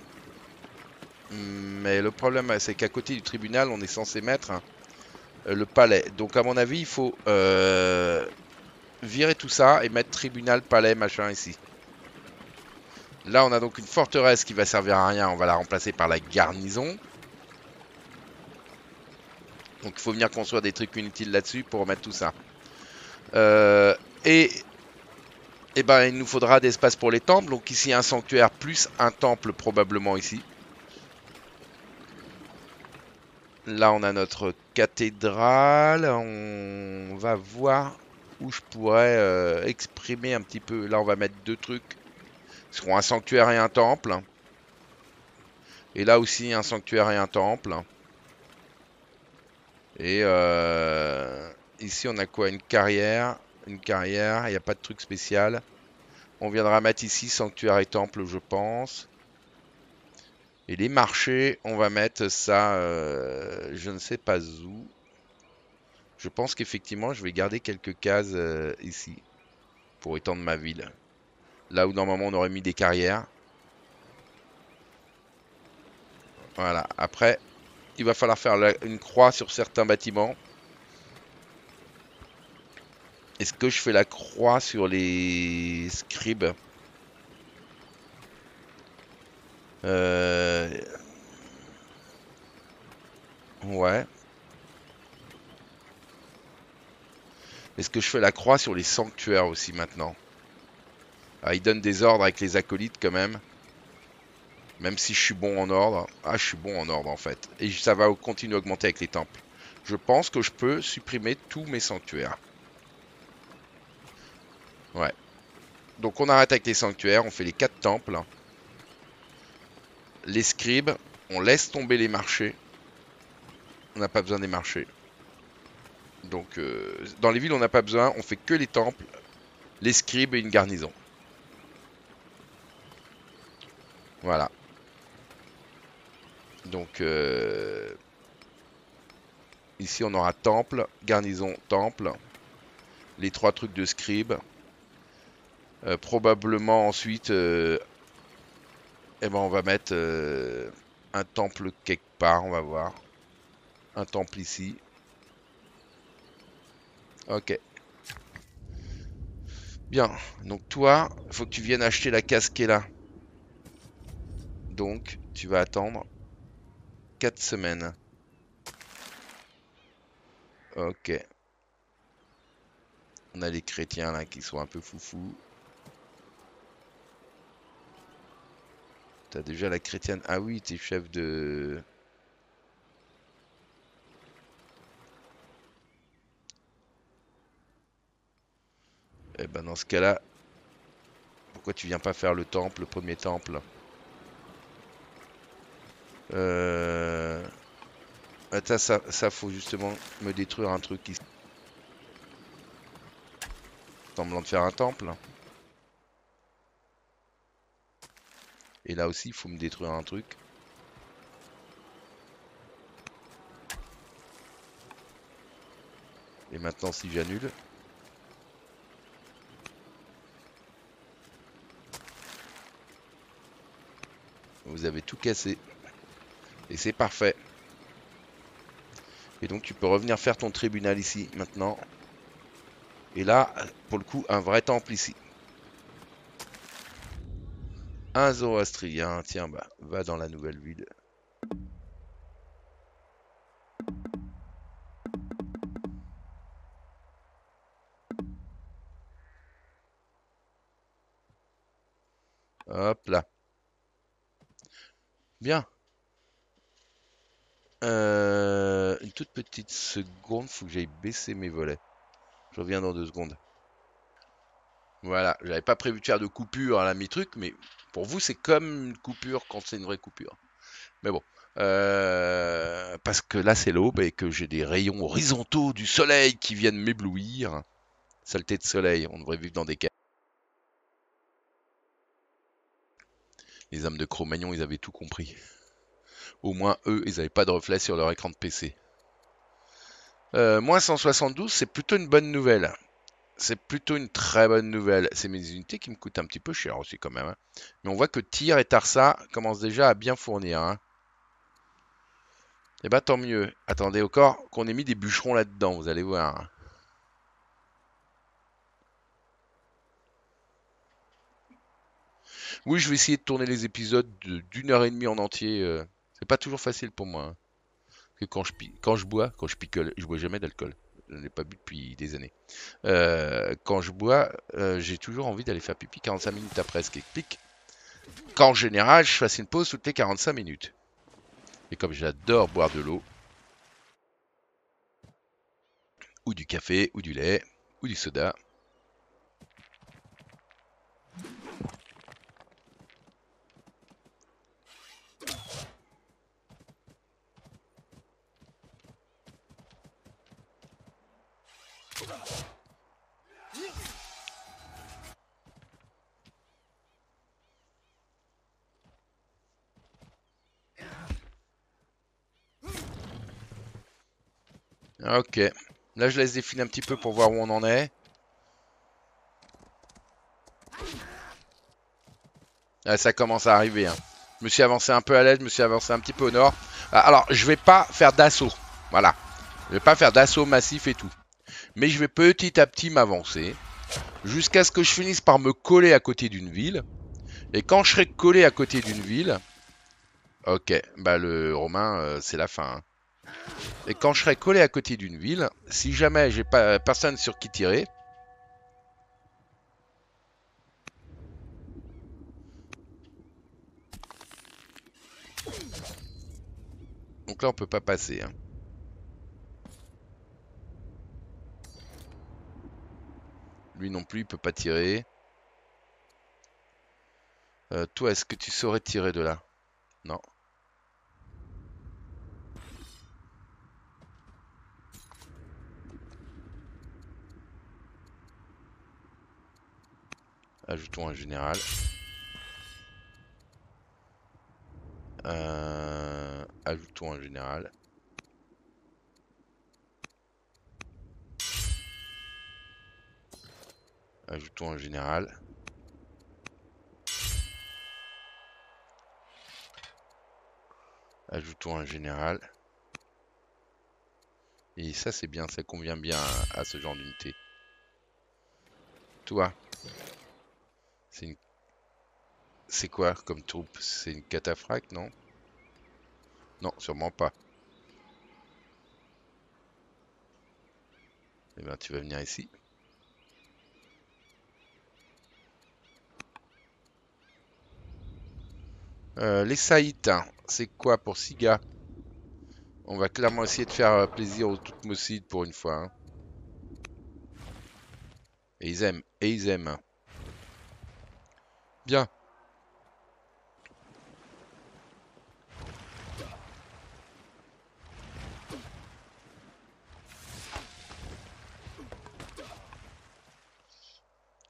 Mais le problème, c'est qu'à côté du tribunal, on est censé mettre euh, le palais. Donc, à mon avis, il faut euh, virer tout ça et mettre tribunal, palais, machin ici. Là, on a donc une forteresse qui va servir à rien. On va la remplacer par la garnison. Donc, il faut venir construire des trucs inutiles là-dessus pour remettre tout ça. Euh, et, et ben, il nous faudra d'espace pour les temples. Donc ici, un sanctuaire plus un temple probablement ici. Là, on a notre cathédrale. On va voir où je pourrais euh, exprimer un petit peu. Là, on va mettre deux trucs. Ce seront un sanctuaire et un temple. Et là aussi, un sanctuaire et un temple. Et euh, Ici, on a quoi? Une carrière. Une carrière. Il n'y a pas de truc spécial. On viendra mettre ici sanctuaire et temple, je pense. Et les marchés, on va mettre ça, euh, je ne sais pas où. Je pense qu'effectivement, je vais garder quelques cases euh, ici. Pour étendre ma ville. Là où normalement on aurait mis des carrières. Voilà. Après, il va falloir faire une croix sur certains bâtiments. Est-ce que je fais la croix sur les scribes euh... Ouais. Est-ce que je fais la croix sur les sanctuaires aussi maintenant? Ah, Il donne des ordres avec les acolytes quand même. Même si je suis bon en ordre. Ah, je suis bon en ordre en fait. Et ça va continuer à augmenter avec les temples. Je pense que je peux supprimer tous mes sanctuaires. Ouais. Donc on arrête avec les sanctuaires, on fait les quatre temples. Les scribes, on laisse tomber les marchés. On n'a pas besoin des marchés. Donc euh, dans les villes on n'a pas besoin, on fait que les temples, les scribes et une garnison. Voilà. Donc euh, ici on aura temple, garnison, temple. Les trois trucs de scribes. Euh, probablement ensuite, euh, eh ben on va mettre euh, un temple quelque part, on va voir. Un temple ici. Ok. Bien, donc toi, faut que tu viennes acheter la casque là. Donc, tu vas attendre 4 semaines. Ok. On a les chrétiens là qui sont un peu foufous. T'as déjà la chrétienne. Ah oui, t'es chef de... Eh ben dans ce cas-là, pourquoi tu viens pas faire le temple, le premier temple? Euh... Attends, ça, faut justement me détruire un truc ici. Semblant de faire un temple. Et là aussi, il faut me détruire un truc. Et maintenant, si j'annule... Vous avez tout cassé. Et c'est parfait. Et donc tu peux revenir faire ton tribunal ici maintenant. Et là, pour le coup, un vrai temple ici. Un zoroastrien, tiens, bah, va dans la nouvelle ville. Hop là. Bien. Euh, une toute petite seconde, faut que j'aille baisser mes volets. Je reviens dans deux secondes. Voilà, j'avais pas prévu de faire de coupure à la mi-truc, mais pour vous, c'est comme une coupure quand c'est une vraie coupure. Mais bon, euh, parce que là, c'est l'aube et que j'ai des rayons horizontaux du soleil qui viennent m'éblouir. Saleté de soleil, on devrait vivre dans des caves. Les âmes de Cro-Magnon, ils avaient tout compris. Au moins, eux, ils n'avaient pas de reflet sur leur écran de PC. Euh, moins 172, c'est plutôt une bonne nouvelle. C'est plutôt une très bonne nouvelle. C'est mes unités qui me coûtent un petit peu cher aussi quand même. Hein. Mais on voit que Tyr et Tarsa commencent déjà à bien fournir. Hein. Et eh bah tant mieux. Attendez encore qu'on ait mis des bûcherons là-dedans, vous allez voir. Hein. Oui, je vais essayer de tourner les épisodes d'une heure et demie en entier. Euh. C'est pas toujours facile pour moi. Hein. Que quand je, quand je bois, quand je picole, je bois jamais d'alcool. Je n'ai pas bu depuis des années. Euh, quand je bois, euh, j'ai toujours envie d'aller faire pipi 45 minutes après, ce qui explique qu'en général, je fasse une pause toutes les 45 minutes. Et comme j'adore boire de l'eau, ou du café, ou du lait, ou du soda, Ok. Là, je laisse défiler un petit peu pour voir où on en est. Ah, ça commence à arriver. Hein. Je me suis avancé un peu à l'est, je me suis avancé un petit peu au nord. Ah, alors, je vais pas faire d'assaut. Voilà. Je vais pas faire d'assaut massif et tout. Mais je vais petit à petit m'avancer. Jusqu'à ce que je finisse par me coller à côté d'une ville. Et quand je serai collé à côté d'une ville... Ok, bah le Romain, euh, c'est la fin. Hein. Et quand je serai collé à côté d'une ville, si jamais j'ai pas personne sur qui tirer, Donc là, on peut pas passer. Hein. Lui non plus, il peut pas tirer. Euh, toi, est-ce que tu saurais tirer de là? Non. Ajoutons un général. Euh, ajoutons un général. Ajoutons un général. Ajoutons un général. Et ça c'est bien, ça convient bien à ce genre d'unité. Toi, c'est C'est quoi comme troupe? C'est une cataphracte, non? Non, sûrement pas. Eh bien, tu vas venir ici. Euh, les saïtes, hein. c'est quoi pour Siga? On va clairement essayer de faire euh, plaisir aux Toutmosides pour une fois. Hein. Et ils aiment, et ils aiment. Bien.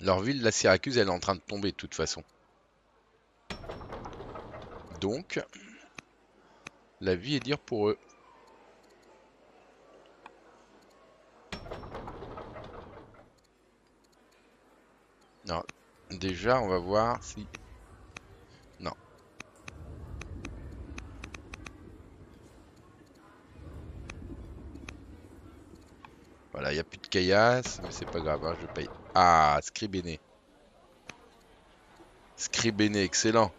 Leur ville, la Syracuse, elle est en train de tomber de toute façon. Donc, la vie est dire pour eux. Non, Déjà, on va voir si... Non. Voilà, il n'y a plus de caillasse, mais c'est pas grave, hein, je paye. Ah, Scribene. Scribene, excellent.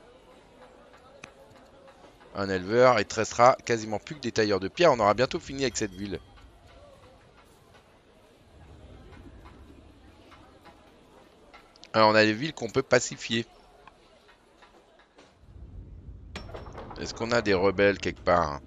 Un éleveur, il te restera quasiment plus que des tailleurs de pierre. On aura bientôt fini avec cette ville. Alors, on a des villes qu'on peut pacifier. Est-ce qu'on a des rebelles quelque part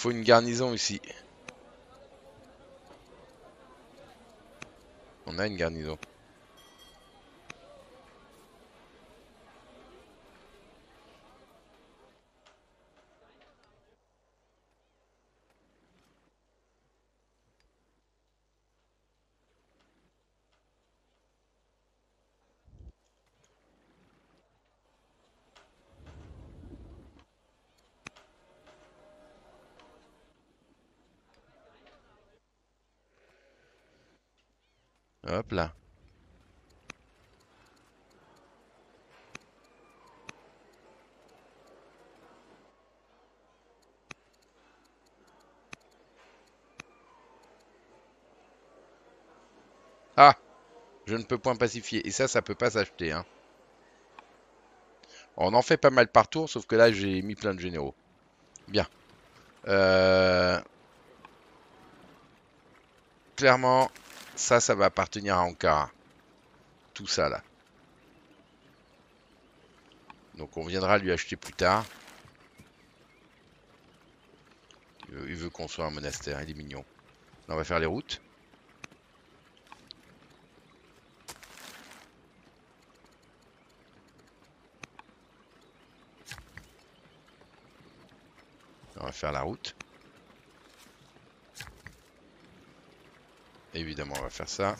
faut une garnison ici. On a une garnison. Ah Je ne peux point pacifier. Et ça, ça peut pas s'acheter. Hein. On en fait pas mal par tour, sauf que là, j'ai mis plein de généraux. Bien. Euh... Clairement, ça, ça va appartenir à Ankara. Tout ça, là. Donc on viendra lui acheter plus tard. Il veut, qu'on soit un monastère, il est mignon. on va faire les routes. On va faire la route. Évidemment, on va faire ça.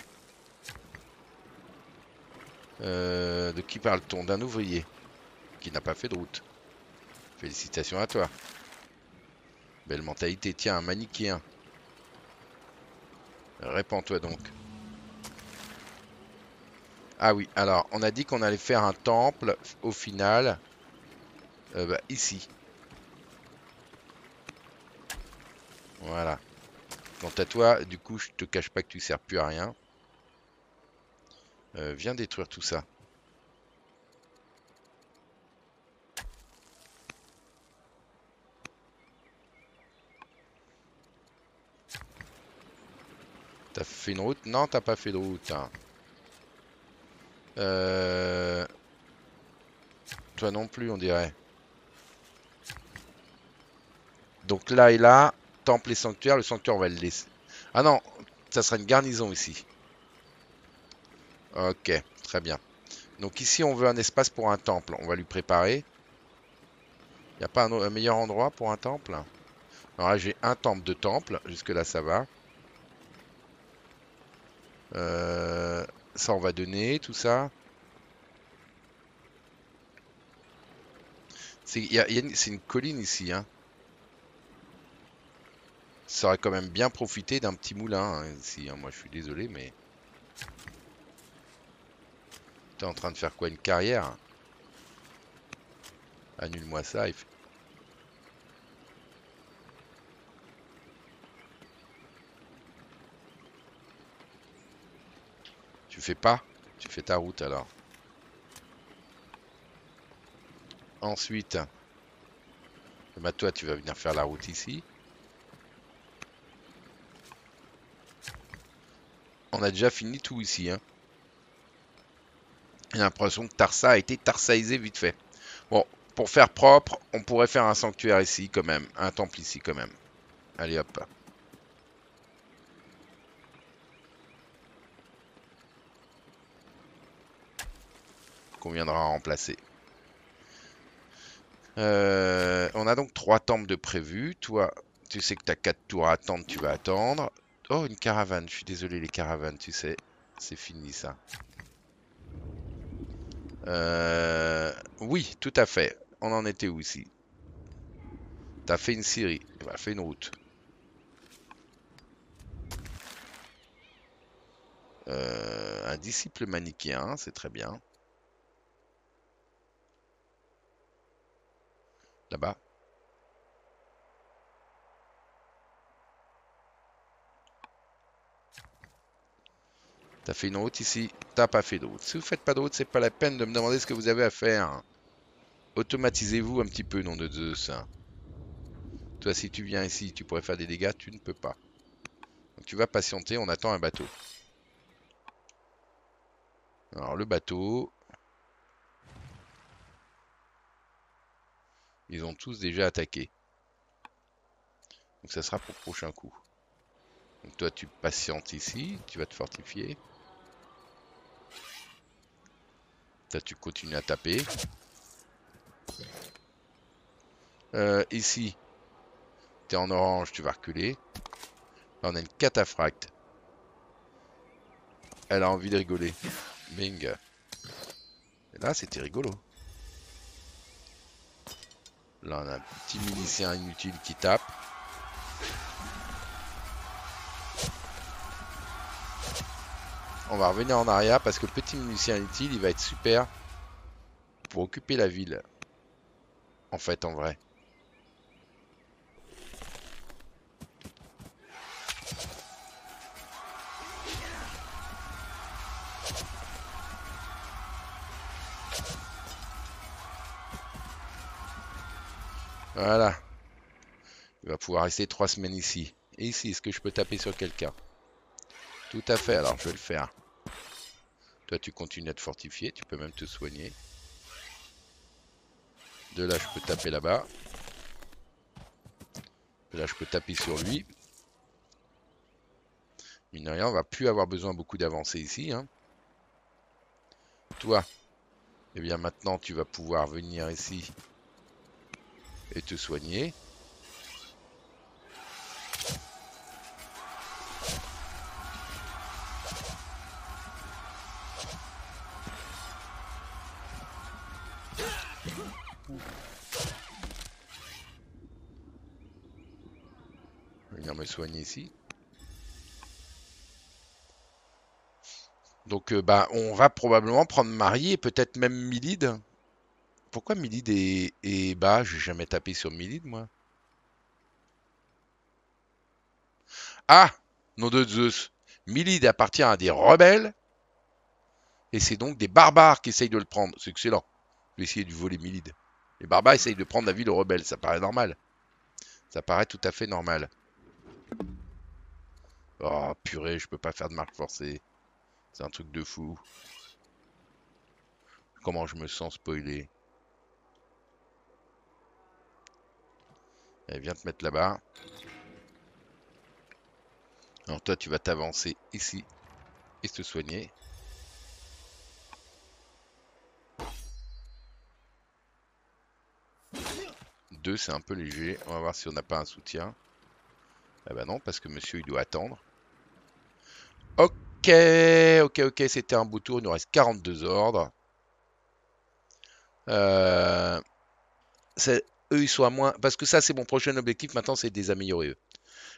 Euh, de qui parle-t-on D'un ouvrier qui n'a pas fait de route. Félicitations à toi. Belle mentalité. Tiens, un manichéen. Répands-toi donc. Ah oui, alors, on a dit qu'on allait faire un temple, au final, euh, bah, ici. Voilà. Quant à toi, du coup, je te cache pas que tu sers plus à rien. Euh, viens détruire tout ça. T'as fait une route? Non, t'as pas fait de route. Hein. Euh, toi non plus, on dirait. Donc là et là, temple et sanctuaire. Le sanctuaire, on va le laisser. Ah non, ça sera une garnison ici. Ok, très bien. Donc ici, on veut un espace pour un temple. On va lui préparer. Il n'y a pas un, meilleur endroit pour un temple? Alors là, j'ai un temple de temple. Jusque-là, ça va. Euh, ça, on va donner, tout ça. C'est une colline ici, hein. Ça aurait quand même bien profité d'un petit moulin hein, ici. Hein. Moi, je suis désolé, mais... T'es en train de faire quoi Une carrière? Annule-moi ça. Tu fais pas? Tu fais ta route alors. Ensuite, bah toi tu vas venir faire la route ici. On a déjà fini tout ici. Hein. J'ai l'impression que Tarsa a été tarsaisé vite fait. Bon, pour faire propre, on pourrait faire un sanctuaire ici quand même. Un temple ici quand même. Allez hop. Qu'on viendra remplacer. Euh, on a donc trois temples de prévus. Toi, tu sais que tu as quatre tours à attendre, tu vas attendre. Oh, une caravane. Je suis désolé, les caravanes, tu sais. C'est fini, ça. Euh... Oui, tout à fait. On en était où, ici? T'as fait une Syrie. Bah, fait une route. Euh, un disciple manichéen, c'est très bien. Là-bas. T'as fait une route ici, t'as pas fait d'autre. Si vous faites pas d'autre, c'est pas la peine de me demander ce que vous avez à faire. Automatisez-vous un petit peu, nom de Zeus. Toi, si tu viens ici, tu pourrais faire des dégâts, tu ne peux pas. Donc tu vas patienter, on attend un bateau. Alors le bateau... Ils ont tous déjà attaqué. Donc ça sera pour le prochain coup. Donc toi tu patientes ici, tu vas te fortifier. Toi tu continues à taper. Euh, ici, t'es en orange, tu vas reculer. Là on a une cataphracte. Elle a envie de rigoler. Bing. Et là c'était rigolo. Là on a un petit milicien inutile qui tape. On va revenir en arrière parce que le petit milicien inutile il va être super pour occuper la ville. En fait en vrai. Voilà. Il va pouvoir rester trois semaines ici. Et ici, est-ce que je peux taper sur quelqu'un? Tout à fait, alors je vais le faire. Toi, tu continues à te fortifier, tu peux même te soigner. De là, je peux taper là-bas. De là, je peux taper sur lui. Mine de rien, on va plus avoir besoin beaucoup d'avancer ici. Hein. Toi, eh bien maintenant, tu vas pouvoir venir ici et te soigner. Soigner ici. Donc euh, bah on va probablement prendre Marie et peut-être même Milide. Pourquoi Milid est, bas? J'ai jamais tapé sur Milid, moi. Ah Nom de Zeus. Milid appartient à des rebelles. Et c'est donc des barbares qui essayent de le prendre. C'est excellent. Je vais essayer de voler Milid. Les barbares essayent de prendre la ville aux rebelles. Ça paraît normal. Ça paraît tout à fait normal. Oh purée, je peux pas faire de marque forcée. C'est un truc de fou. Comment je me sens spoilé. Allez, viens te mettre là-bas. Alors toi, tu vas t'avancer ici et te soigner. Deux, c'est un peu léger. On va voir si on n'a pas un soutien. Ah bah non, parce que monsieur, il doit attendre. Ok, ok, ok, c'était un beau tour. Il nous reste 42 ordres. Euh, eux ils soient moins. Parce que ça, c'est mon prochain objectif maintenant, c'est de les eux.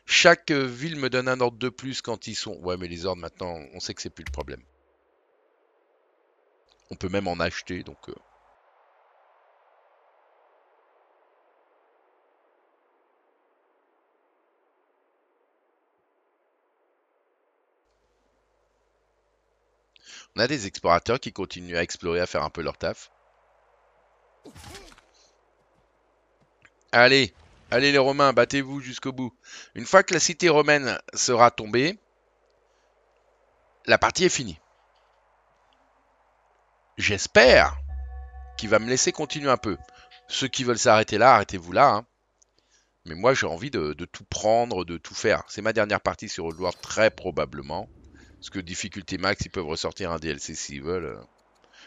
Chaque euh, ville me donne un ordre de plus quand ils sont. Ouais, mais les ordres maintenant, on sait que c'est plus le problème. On peut même en acheter, donc. Euh. On a des explorateurs qui continuent à explorer, à faire un peu leur taf. Allez, allez les Romains, battez-vous jusqu'au bout. Une fois que la cité romaine sera tombée, la partie est finie. J'espère qu'il va me laisser continuer un peu. Ceux qui veulent s'arrêter là, arrêtez-vous là. Hein. Mais moi, j'ai envie de, tout prendre, de tout faire. C'est ma dernière partie sur Old War, très probablement. Parce que difficulté max, ils peuvent ressortir un DLC s'ils veulent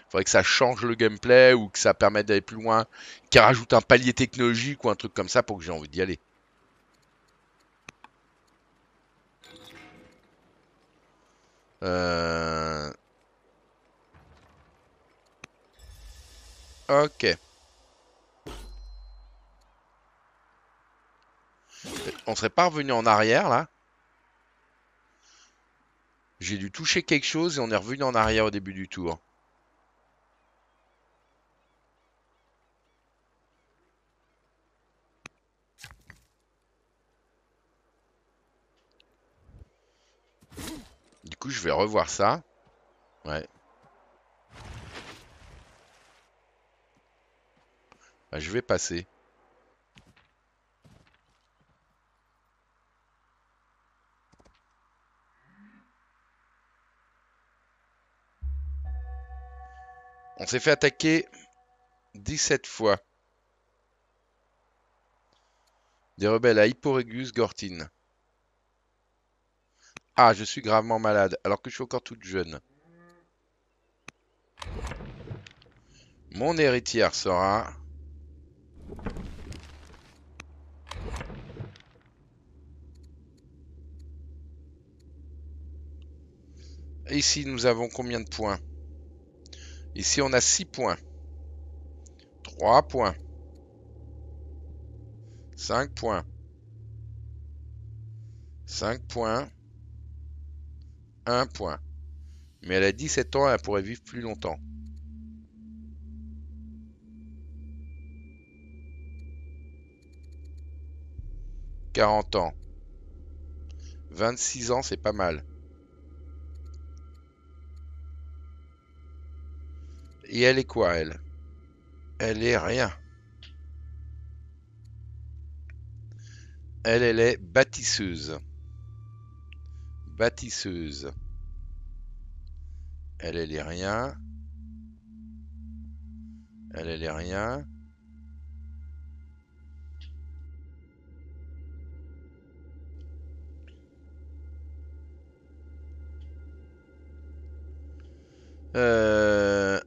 faudrait que ça change le gameplay ou que ça permette d'aller plus loin, qu'il rajoute un palier technologique ou un truc comme ça pour que j'ai envie d'y aller. Euh... Ok. On serait pas revenu en arrière là? J'ai dû toucher quelque chose et on est revenu en arrière au début du tour. Du coup, je vais revoir ça. Ouais. Bah, je vais passer. On s'est fait attaquer 17 fois. Des rebelles à Hipporégus Gortine. Ah, je suis gravement malade, alors que je suis encore toute jeune. Mon héritière sera... ici, nous avons combien de points? Ici, on a 6 points. 3 points. 5 points. 5 points. 1 point. Mais elle a 17 ans, elle pourrait vivre plus longtemps. « 40 ans. 26 ans, c'est pas mal. Et elle est quoi, elle? Elle est rien. Elle, elle est bâtisseuse. Bâtisseuse. Elle, elle est rien. Elle, elle est rien. Euh,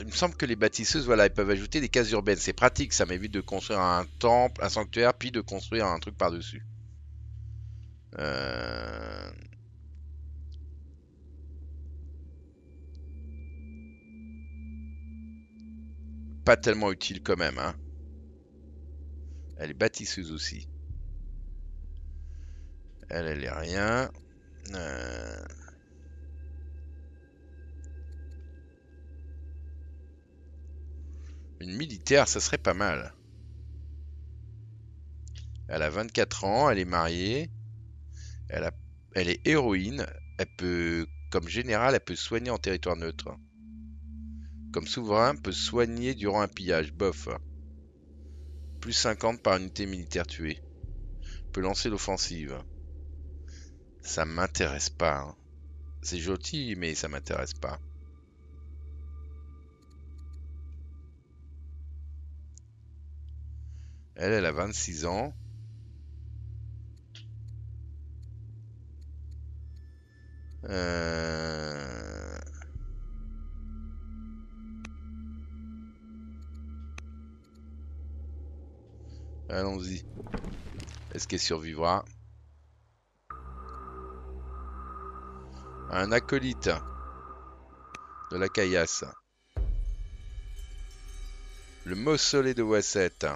il me semble que les bâtisseuses, voilà, elles peuvent ajouter des cases urbaines. C'est pratique, ça m'évite de construire un temple, un sanctuaire, puis de construire un truc par-dessus. Euh... Pas tellement utile quand même, hein. Elle est bâtisseuse aussi. Elle, elle est rien. Euh... Une militaire, ça serait pas mal. Elle a 24 ans, elle est mariée. Elle, elle est héroïne. Elle peut, comme général, elle peut soigner en territoire neutre. Comme souverain, peut soigner durant un pillage. Bof. Plus 50 par unité militaire tuée. Peut lancer l'offensive. Ça m'intéresse pas. Hein. C'est gentil, mais ça m'intéresse pas. Elle, elle a 26 ans. Euh... Allons-y. Est-ce qu'elle survivra? Un acolyte de la caillasse. Le mausolée de Wasset.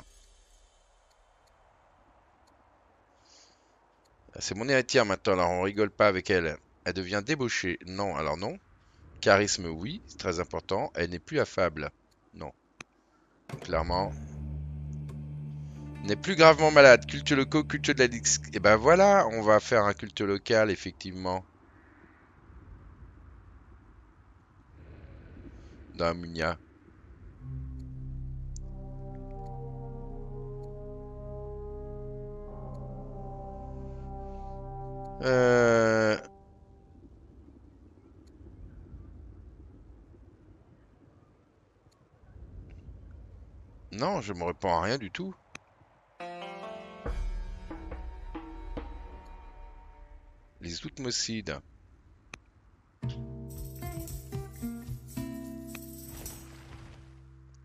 C'est mon héritière maintenant, alors on rigole pas avec elle. Elle devient débauchée. Non, alors non. Charisme, oui, c'est très important. Elle n'est plus affable. Non. Clairement. N'est plus gravement malade. Culte local, culte de la Et eh ben voilà, on va faire un culte local, effectivement. Dans Munia. Euh... Non, je me réponds à rien du tout. Les outmocides. De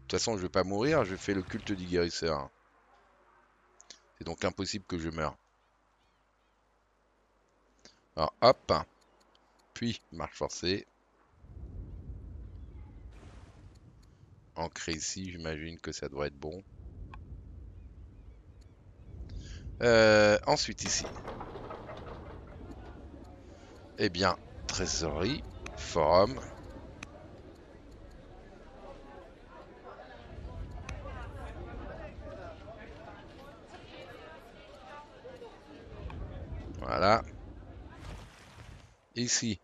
toute façon, je vais pas mourir, je fais le culte du guérisseur. C'est donc impossible que je meure. Alors hop. Puis marche forcée. Ancré ici, j'imagine que ça doit être bon. Euh, ensuite ici. Eh bien, trésorerie, forum. Voilà. Ici.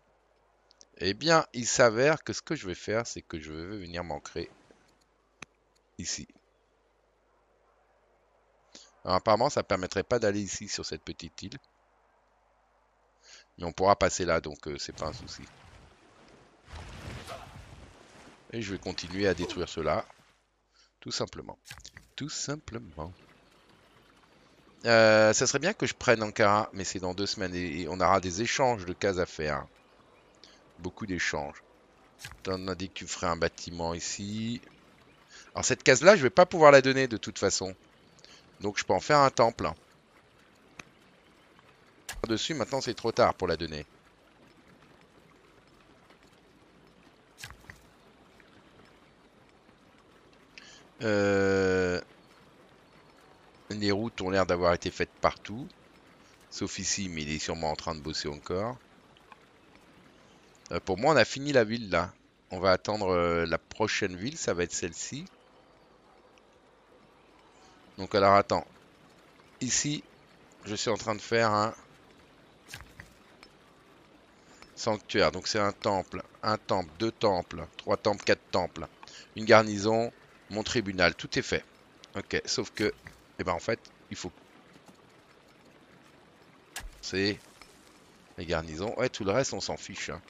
Eh bien, il s'avère que ce que je vais faire, c'est que je vais venir m'ancrer ici. Alors, apparemment, ça ne permettrait pas d'aller ici sur cette petite île. Mais on pourra passer là, donc euh, c'est pas un souci. Et je vais continuer à détruire cela. Tout simplement. Tout simplement. Euh, ça serait bien que je prenne Ankara, mais c'est dans deux semaines et, on aura des échanges de cases à faire. Beaucoup d'échanges. On a dit que tu ferais un bâtiment ici. Alors cette case-là, je vais pas pouvoir la donner de toute façon. Donc je peux en faire un temple. Dessus, maintenant c'est trop tard pour la donner. Euh, les routes ont l'air d'avoir été faites partout. Sauf ici, mais il est sûrement en train de bosser encore. Euh, pour moi, on a fini la ville là. On va attendre euh, la prochaine ville, ça va être celle-ci. Donc alors attends. Ici, je suis en train de faire un sanctuaire. Donc c'est un temple, un temple, deux temples, trois temples, quatre temples. Une garnison, mon tribunal, tout est fait. Ok, sauf que, eh ben en fait, il faut... C'est les garnisons. Ouais, tout le reste, on s'en fiche. Hein.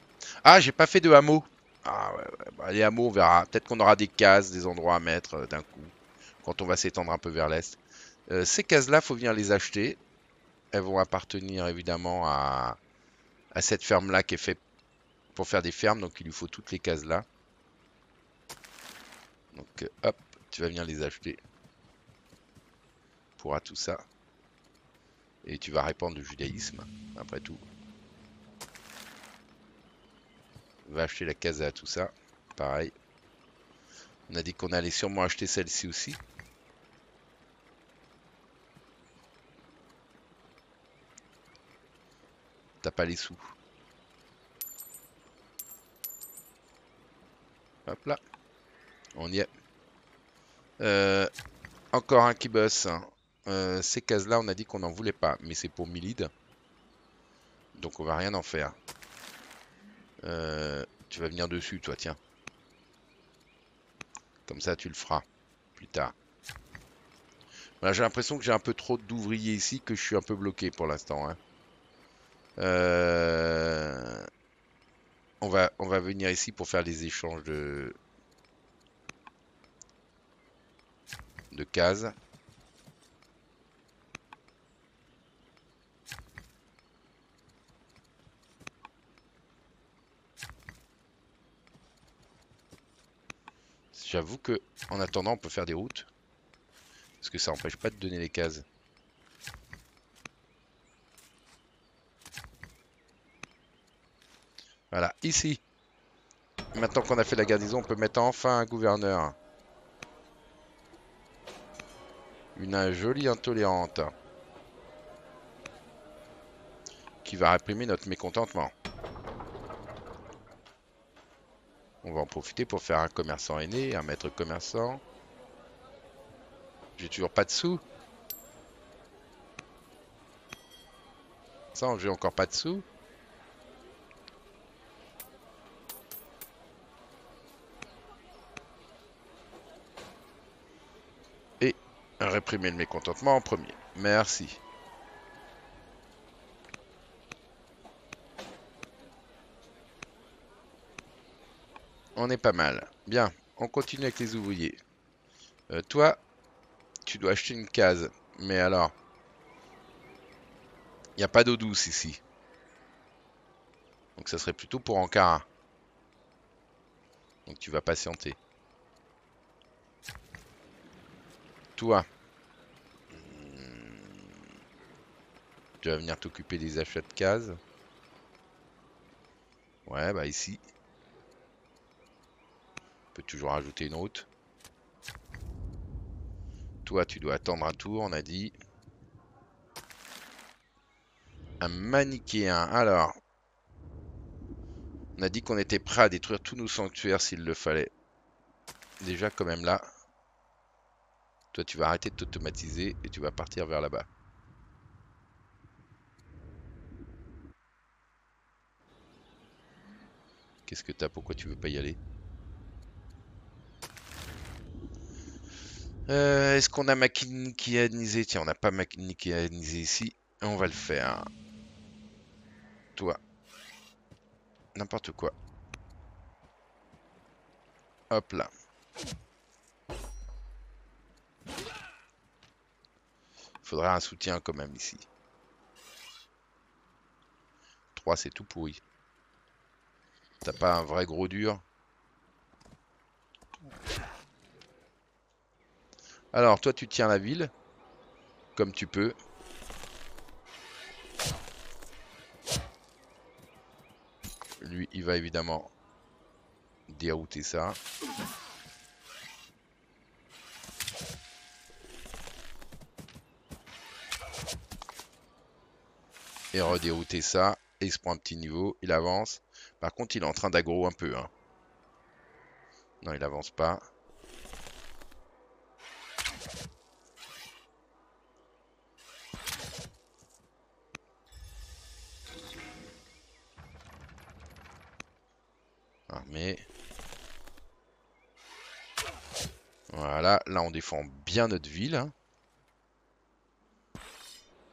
Ah, j'ai pas fait de hameau. Ah ouais. Bah, les hameaux, on verra. Peut-être qu'on aura des cases, des endroits à mettre euh, d'un coup. Quand on va s'étendre un peu vers l'est. Euh, ces cases-là, faut venir les acheter. Elles vont appartenir évidemment à, à cette ferme-là qui est faite pour faire des fermes. Donc il lui faut toutes les cases-là. Donc euh, hop, tu vas venir les acheter. Pourra tout ça. Et tu vas répandre le judaïsme, après tout. Va acheter la case à tout ça. Pareil. On a dit qu'on allait sûrement acheter celle-ci aussi. T'as pas les sous. Hop là. On y est. Euh, encore un qui bosse. Euh, ces cases-là, on a dit qu'on n'en voulait pas. Mais c'est pour Milid. Donc on va rien en faire. Euh, tu vas venir dessus, toi, tiens. Comme ça, tu le feras plus tard. Voilà, j'ai l'impression que j'ai un peu trop d'ouvriers ici, que je suis un peu bloqué pour l'instant. Hein. Euh, on, va, on va venir ici pour faire les échanges de, de cases. J'avoue que en attendant on peut faire des routes. Parce que ça n'empêche pas de donner les cases. Voilà, ici. Maintenant qu'on a fait la garnison, on peut mettre enfin un gouverneur. Une jolie intolérante. Qui va réprimer notre mécontentement. On va en profiter pour faire un commerçant aîné, un maître commerçant. J'ai toujours pas de sous. Ça, j'ai encore pas de sous. réprimer le mécontentement en premier. Merci. On est pas mal. Bien, on continue avec les ouvriers. Euh, toi, tu dois acheter une case. Mais alors, il n'y a pas d'eau douce ici. Donc ça serait plutôt pour Ankara. Donc tu vas patienter. Toi, Tu vas venir t'occuper des achats de cases. Ouais, bah ici. Toujours ajouter une route. Toi, tu dois attendre un tour, on a dit. Un manichéen. Alors. On a dit qu'on était prêt à détruire tous nos sanctuaires s'il le fallait. Déjà quand même là. Toi tu vas arrêter de t'automatiser et tu vas partir vers là-bas. Qu'est-ce que t'as? Pourquoi tu veux pas y aller? Euh, Est-ce qu'on a maquinisé Tiens, on n'a pas maquinisé ici. On va le faire. Toi. N'importe quoi. Hop là. Faudrait un soutien quand même ici. 3 c'est tout pourri. T'as pas un vrai gros dur? Alors, toi, tu tiens la ville. Comme tu peux. Lui, il va évidemment dérouter ça. Et redérouter ça. Et il se prend un petit niveau. Il avance. Par contre, il est en train d'aggro un peu. Hein. Non, il avance pas. Voilà, là on défend bien notre ville. Hein.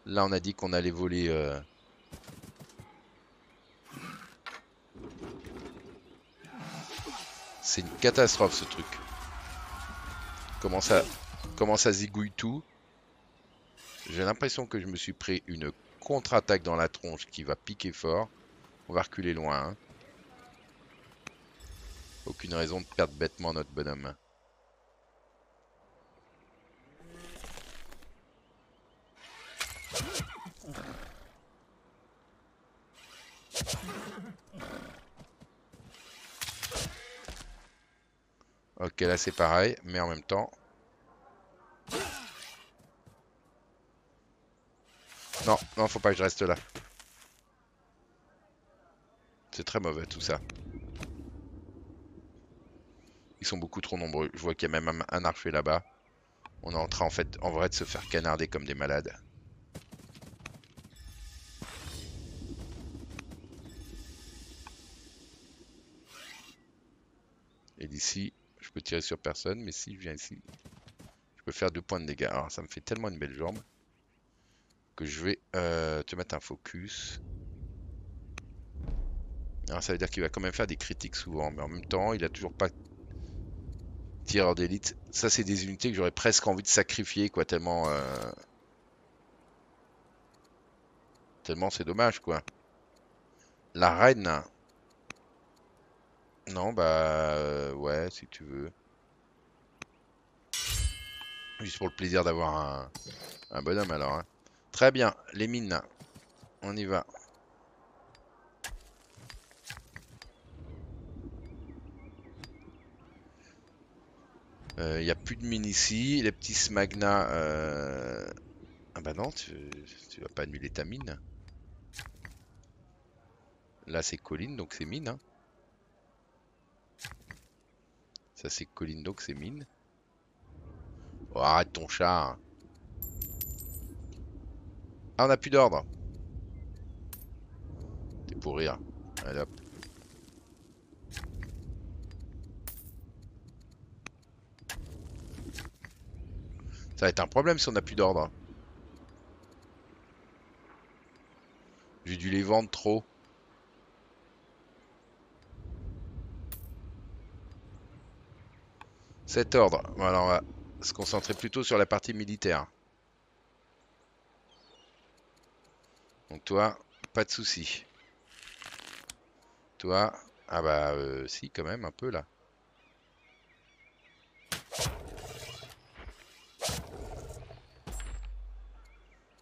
Là on a dit qu'on allait voler... Euh, C'est une catastrophe ce truc. Comment ça, comment ça zigouille tout? J'ai l'impression que je me suis pris une contre-attaque dans la tronche qui va piquer fort. On va reculer loin. Hein. Aucune raison de perdre bêtement notre bonhomme. Ok, là c'est pareil, mais en même temps... Non, non, faut pas que je reste là. C'est très mauvais tout ça. Sont beaucoup trop nombreux. Je vois qu'il y a même un archer là-bas. On est en train en fait en vrai de se faire canarder comme des malades. Et d'ici, je peux tirer sur personne, mais si je viens ici, je peux faire deux points de dégâts. Alors ça me fait tellement une belle jambe que je vais euh, te mettre un focus. Alors ça veut dire qu'il va quand même faire des critiques souvent, mais en même temps, il a toujours pas tireur d'élite. Ça, c'est des unités que j'aurais presque envie de sacrifier, quoi, tellement... Euh, tellement c'est dommage, quoi. La reine, non, bah euh, ouais, si tu veux. Juste pour le plaisir d'avoir un, bonhomme alors. Hein. Très bien, les mines. On y va. Il euh, n'y a plus de mines ici. Les petits smagna... Euh... Ah bah non, tu, vas pas annuler ta mine. Là c'est colline, donc c'est mine. Hein. Ça c'est colline donc c'est mine. Oh, arrête ton chat. Ah on a plus d'ordre. T'es pour rire. Allez hop. Ça va être un problème si on a plus d'ordre. J'ai dû les vendre trop. Cet ordre. Voilà, on va se concentrer plutôt sur la partie militaire. Donc toi, pas de souci. Toi, ah bah euh, si quand même un peu là.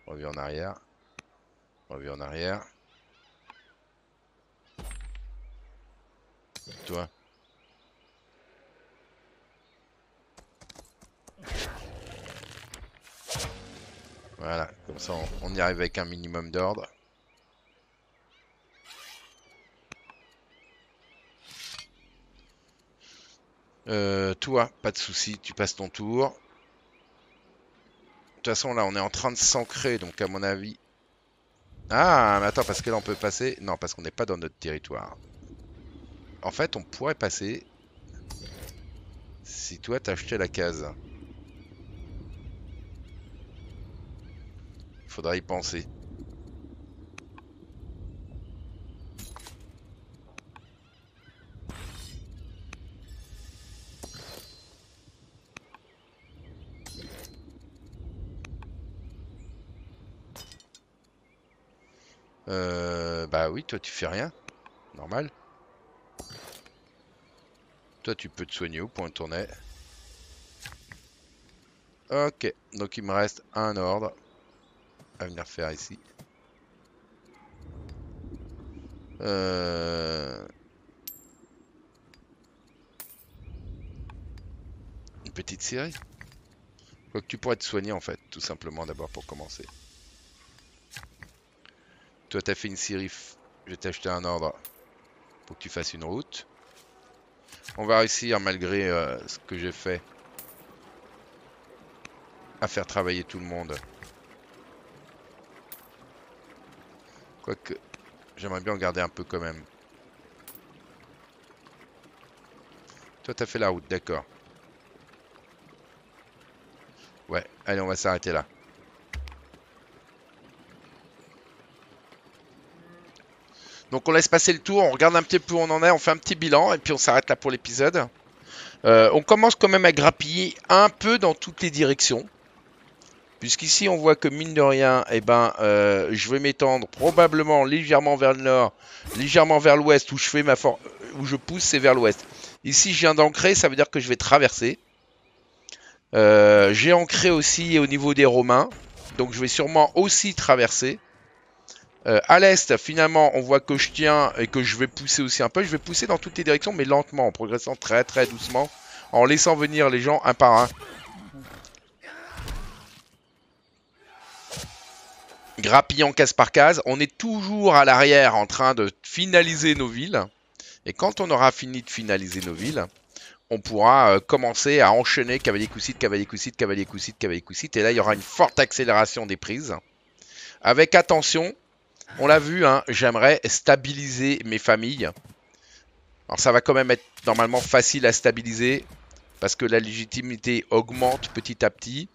Revue en arrière. Revue en arrière. Toi. Voilà, comme ça on, y arrive avec un minimum d'ordre. Euh, toi, pas de souci, tu passes ton tour. De toute façon, là, on est en train de s'ancrer, donc à mon avis... Ah, mais attends, parce que là, on peut passer... Non, parce qu'on n'est pas dans notre territoire. En fait, on pourrait passer... Si toi, t'achetais la case. Faudra y penser. Euh, bah oui, toi tu fais rien. Normal. Toi tu peux te soigner au point tourner. Ok, donc il me reste un ordre à venir faire ici. Euh... Une petite série. Quoi que tu pourrais te soigner en fait, tout simplement d'abord pour commencer. Toi, t'as fait une série. Je vais t'acheter un ordre pour que tu fasses une route. On va réussir, malgré euh, ce que j'ai fait, à faire travailler tout le monde. Quoique, j'aimerais bien en garder un peu quand même. Toi, t'as fait la route, d'accord. Ouais, allez, on va s'arrêter là. Donc on laisse passer le tour, on regarde un petit peu où on en est, on fait un petit bilan et puis on s'arrête là pour l'épisode. Euh, on commence quand même à grappiller un peu dans toutes les directions. Puisqu'ici on voit que mine de rien, eh ben, euh, je vais m'étendre probablement légèrement vers le nord, légèrement vers l'ouest, où je fais ma pousse, c'est vers l'ouest. Ici je viens d'ancrer, ça veut dire que je vais traverser. Euh, j'ai ancré aussi au niveau des Romains, donc je vais sûrement aussi traverser. Euh, à l'est, finalement, on voit que je tiens et que je vais pousser aussi un peu. Je vais pousser dans toutes les directions, mais lentement, en progressant très très doucement, en laissant venir les gens un par un. Grappillant case par case, on est toujours à l'arrière en train de finaliser nos villes. Et quand on aura fini de finaliser nos villes, on pourra euh, commencer à enchaîner cavalier coussite, cavalier coussite, cavalier coussite, cavalier coussite. Et là, il y aura une forte accélération des prises. Avec attention, on l'a vu, hein, j'aimerais stabiliser mes familles. Alors ça va quand même être normalement facile à stabiliser parce que la légitimité augmente petit à petit.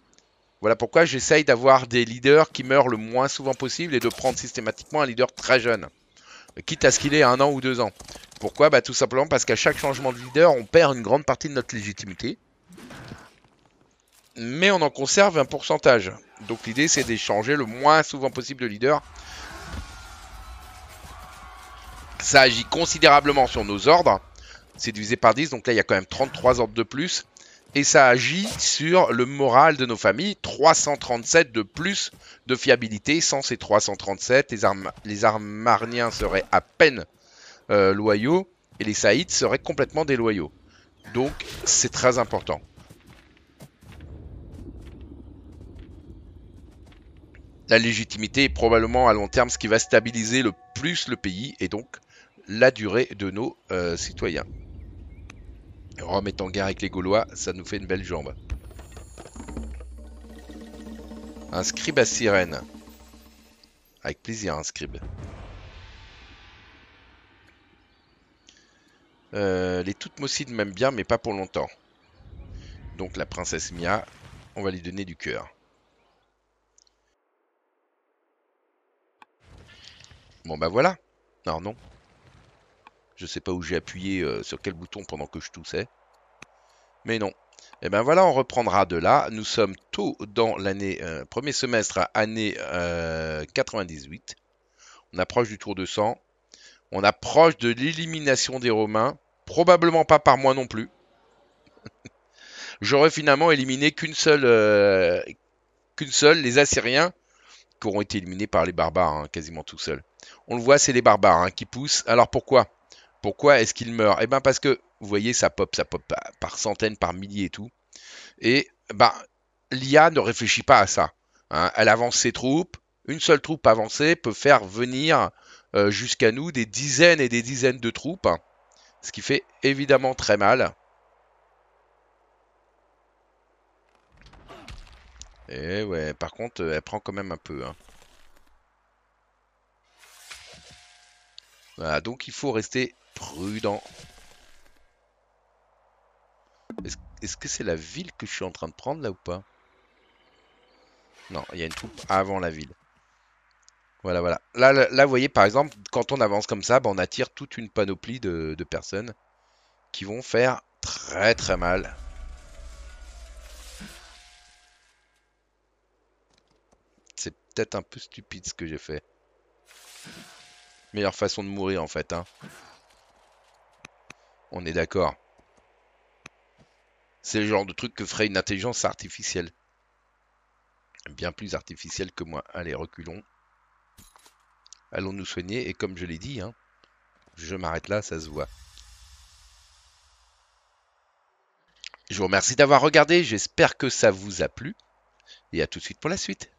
Voilà pourquoi j'essaye d'avoir des leaders qui meurent le moins souvent possible et de prendre systématiquement un leader très jeune. Quitte à ce qu'il ait un an ou deux ans. Pourquoi? Bah, Tout simplement parce qu'à chaque changement de leader, on perd une grande partie de notre légitimité. Mais on en conserve un pourcentage. Donc l'idée c'est d'échanger le moins souvent possible de leader ça agit considérablement sur nos ordres. C'est divisé par 10, donc là il y a quand même 33 ordres de plus. Et ça agit sur le moral de nos familles. 337 de plus de fiabilité. Sans ces 337, les, les Armarniens seraient à peine euh, loyaux. Et les Saïds seraient complètement déloyaux. Donc c'est très important. La légitimité est probablement à long terme ce qui va stabiliser le plus le pays. Et donc la durée de nos euh, citoyens. Rome est en guerre avec les Gaulois, ça nous fait une belle jambe. Un scribe à sirène. Avec plaisir, un scribe. Euh, les Toutmosides m'aiment bien, mais pas pour longtemps. Donc la princesse Mia, on va lui donner du cœur. Bon bah voilà. Non, non. Je sais pas où j'ai appuyé euh, sur quel bouton pendant que je toussais. Mais non. Et eh ben voilà, on reprendra de là. Nous sommes tôt dans l'année, euh, premier semestre, année 98. Euh, on approche du tour de sang. On approche de l'élimination des Romains. Probablement pas par moi non plus. J'aurais finalement éliminé qu'une seule, qu'une seule, les Assyriens, qui auront été éliminés par les barbares, hein, quasiment tout seuls. On le voit, c'est les barbares hein, qui poussent. Alors pourquoi? Pourquoi est-ce qu'il meurt? Eh bien parce que, vous voyez, ça pop, ça pop par centaines, par milliers et tout. Et ben, bah, l'IA ne réfléchit pas à ça. Hein. Elle avance ses troupes. Une seule troupe avancée peut faire venir euh, jusqu'à nous des dizaines et des dizaines de troupes. Hein. Ce qui fait évidemment très mal. Et ouais, par contre, elle prend quand même un peu. Hein. Voilà, donc il faut rester prudent. Est-ce que c'est la ville que je suis en train de prendre là ou pas? Non, il y a une troupe avant la ville. Voilà, voilà. Là, là, vous voyez, par exemple, quand on avance comme ça, bah, on attire toute une panoplie de, de personnes qui vont faire très très mal. C'est peut-être un peu stupide ce que j'ai fait. Meilleure façon de mourir en fait. Hein. On est d'accord. C'est le genre de truc que ferait une intelligence artificielle. Bien plus artificielle que moi. Allez, reculons. Allons nous soigner? Et comme je l'ai dit, hein, je m'arrête là, ça se voit. Je vous remercie d'avoir regardé. J'espère que ça vous a plu. Et à tout de suite pour la suite.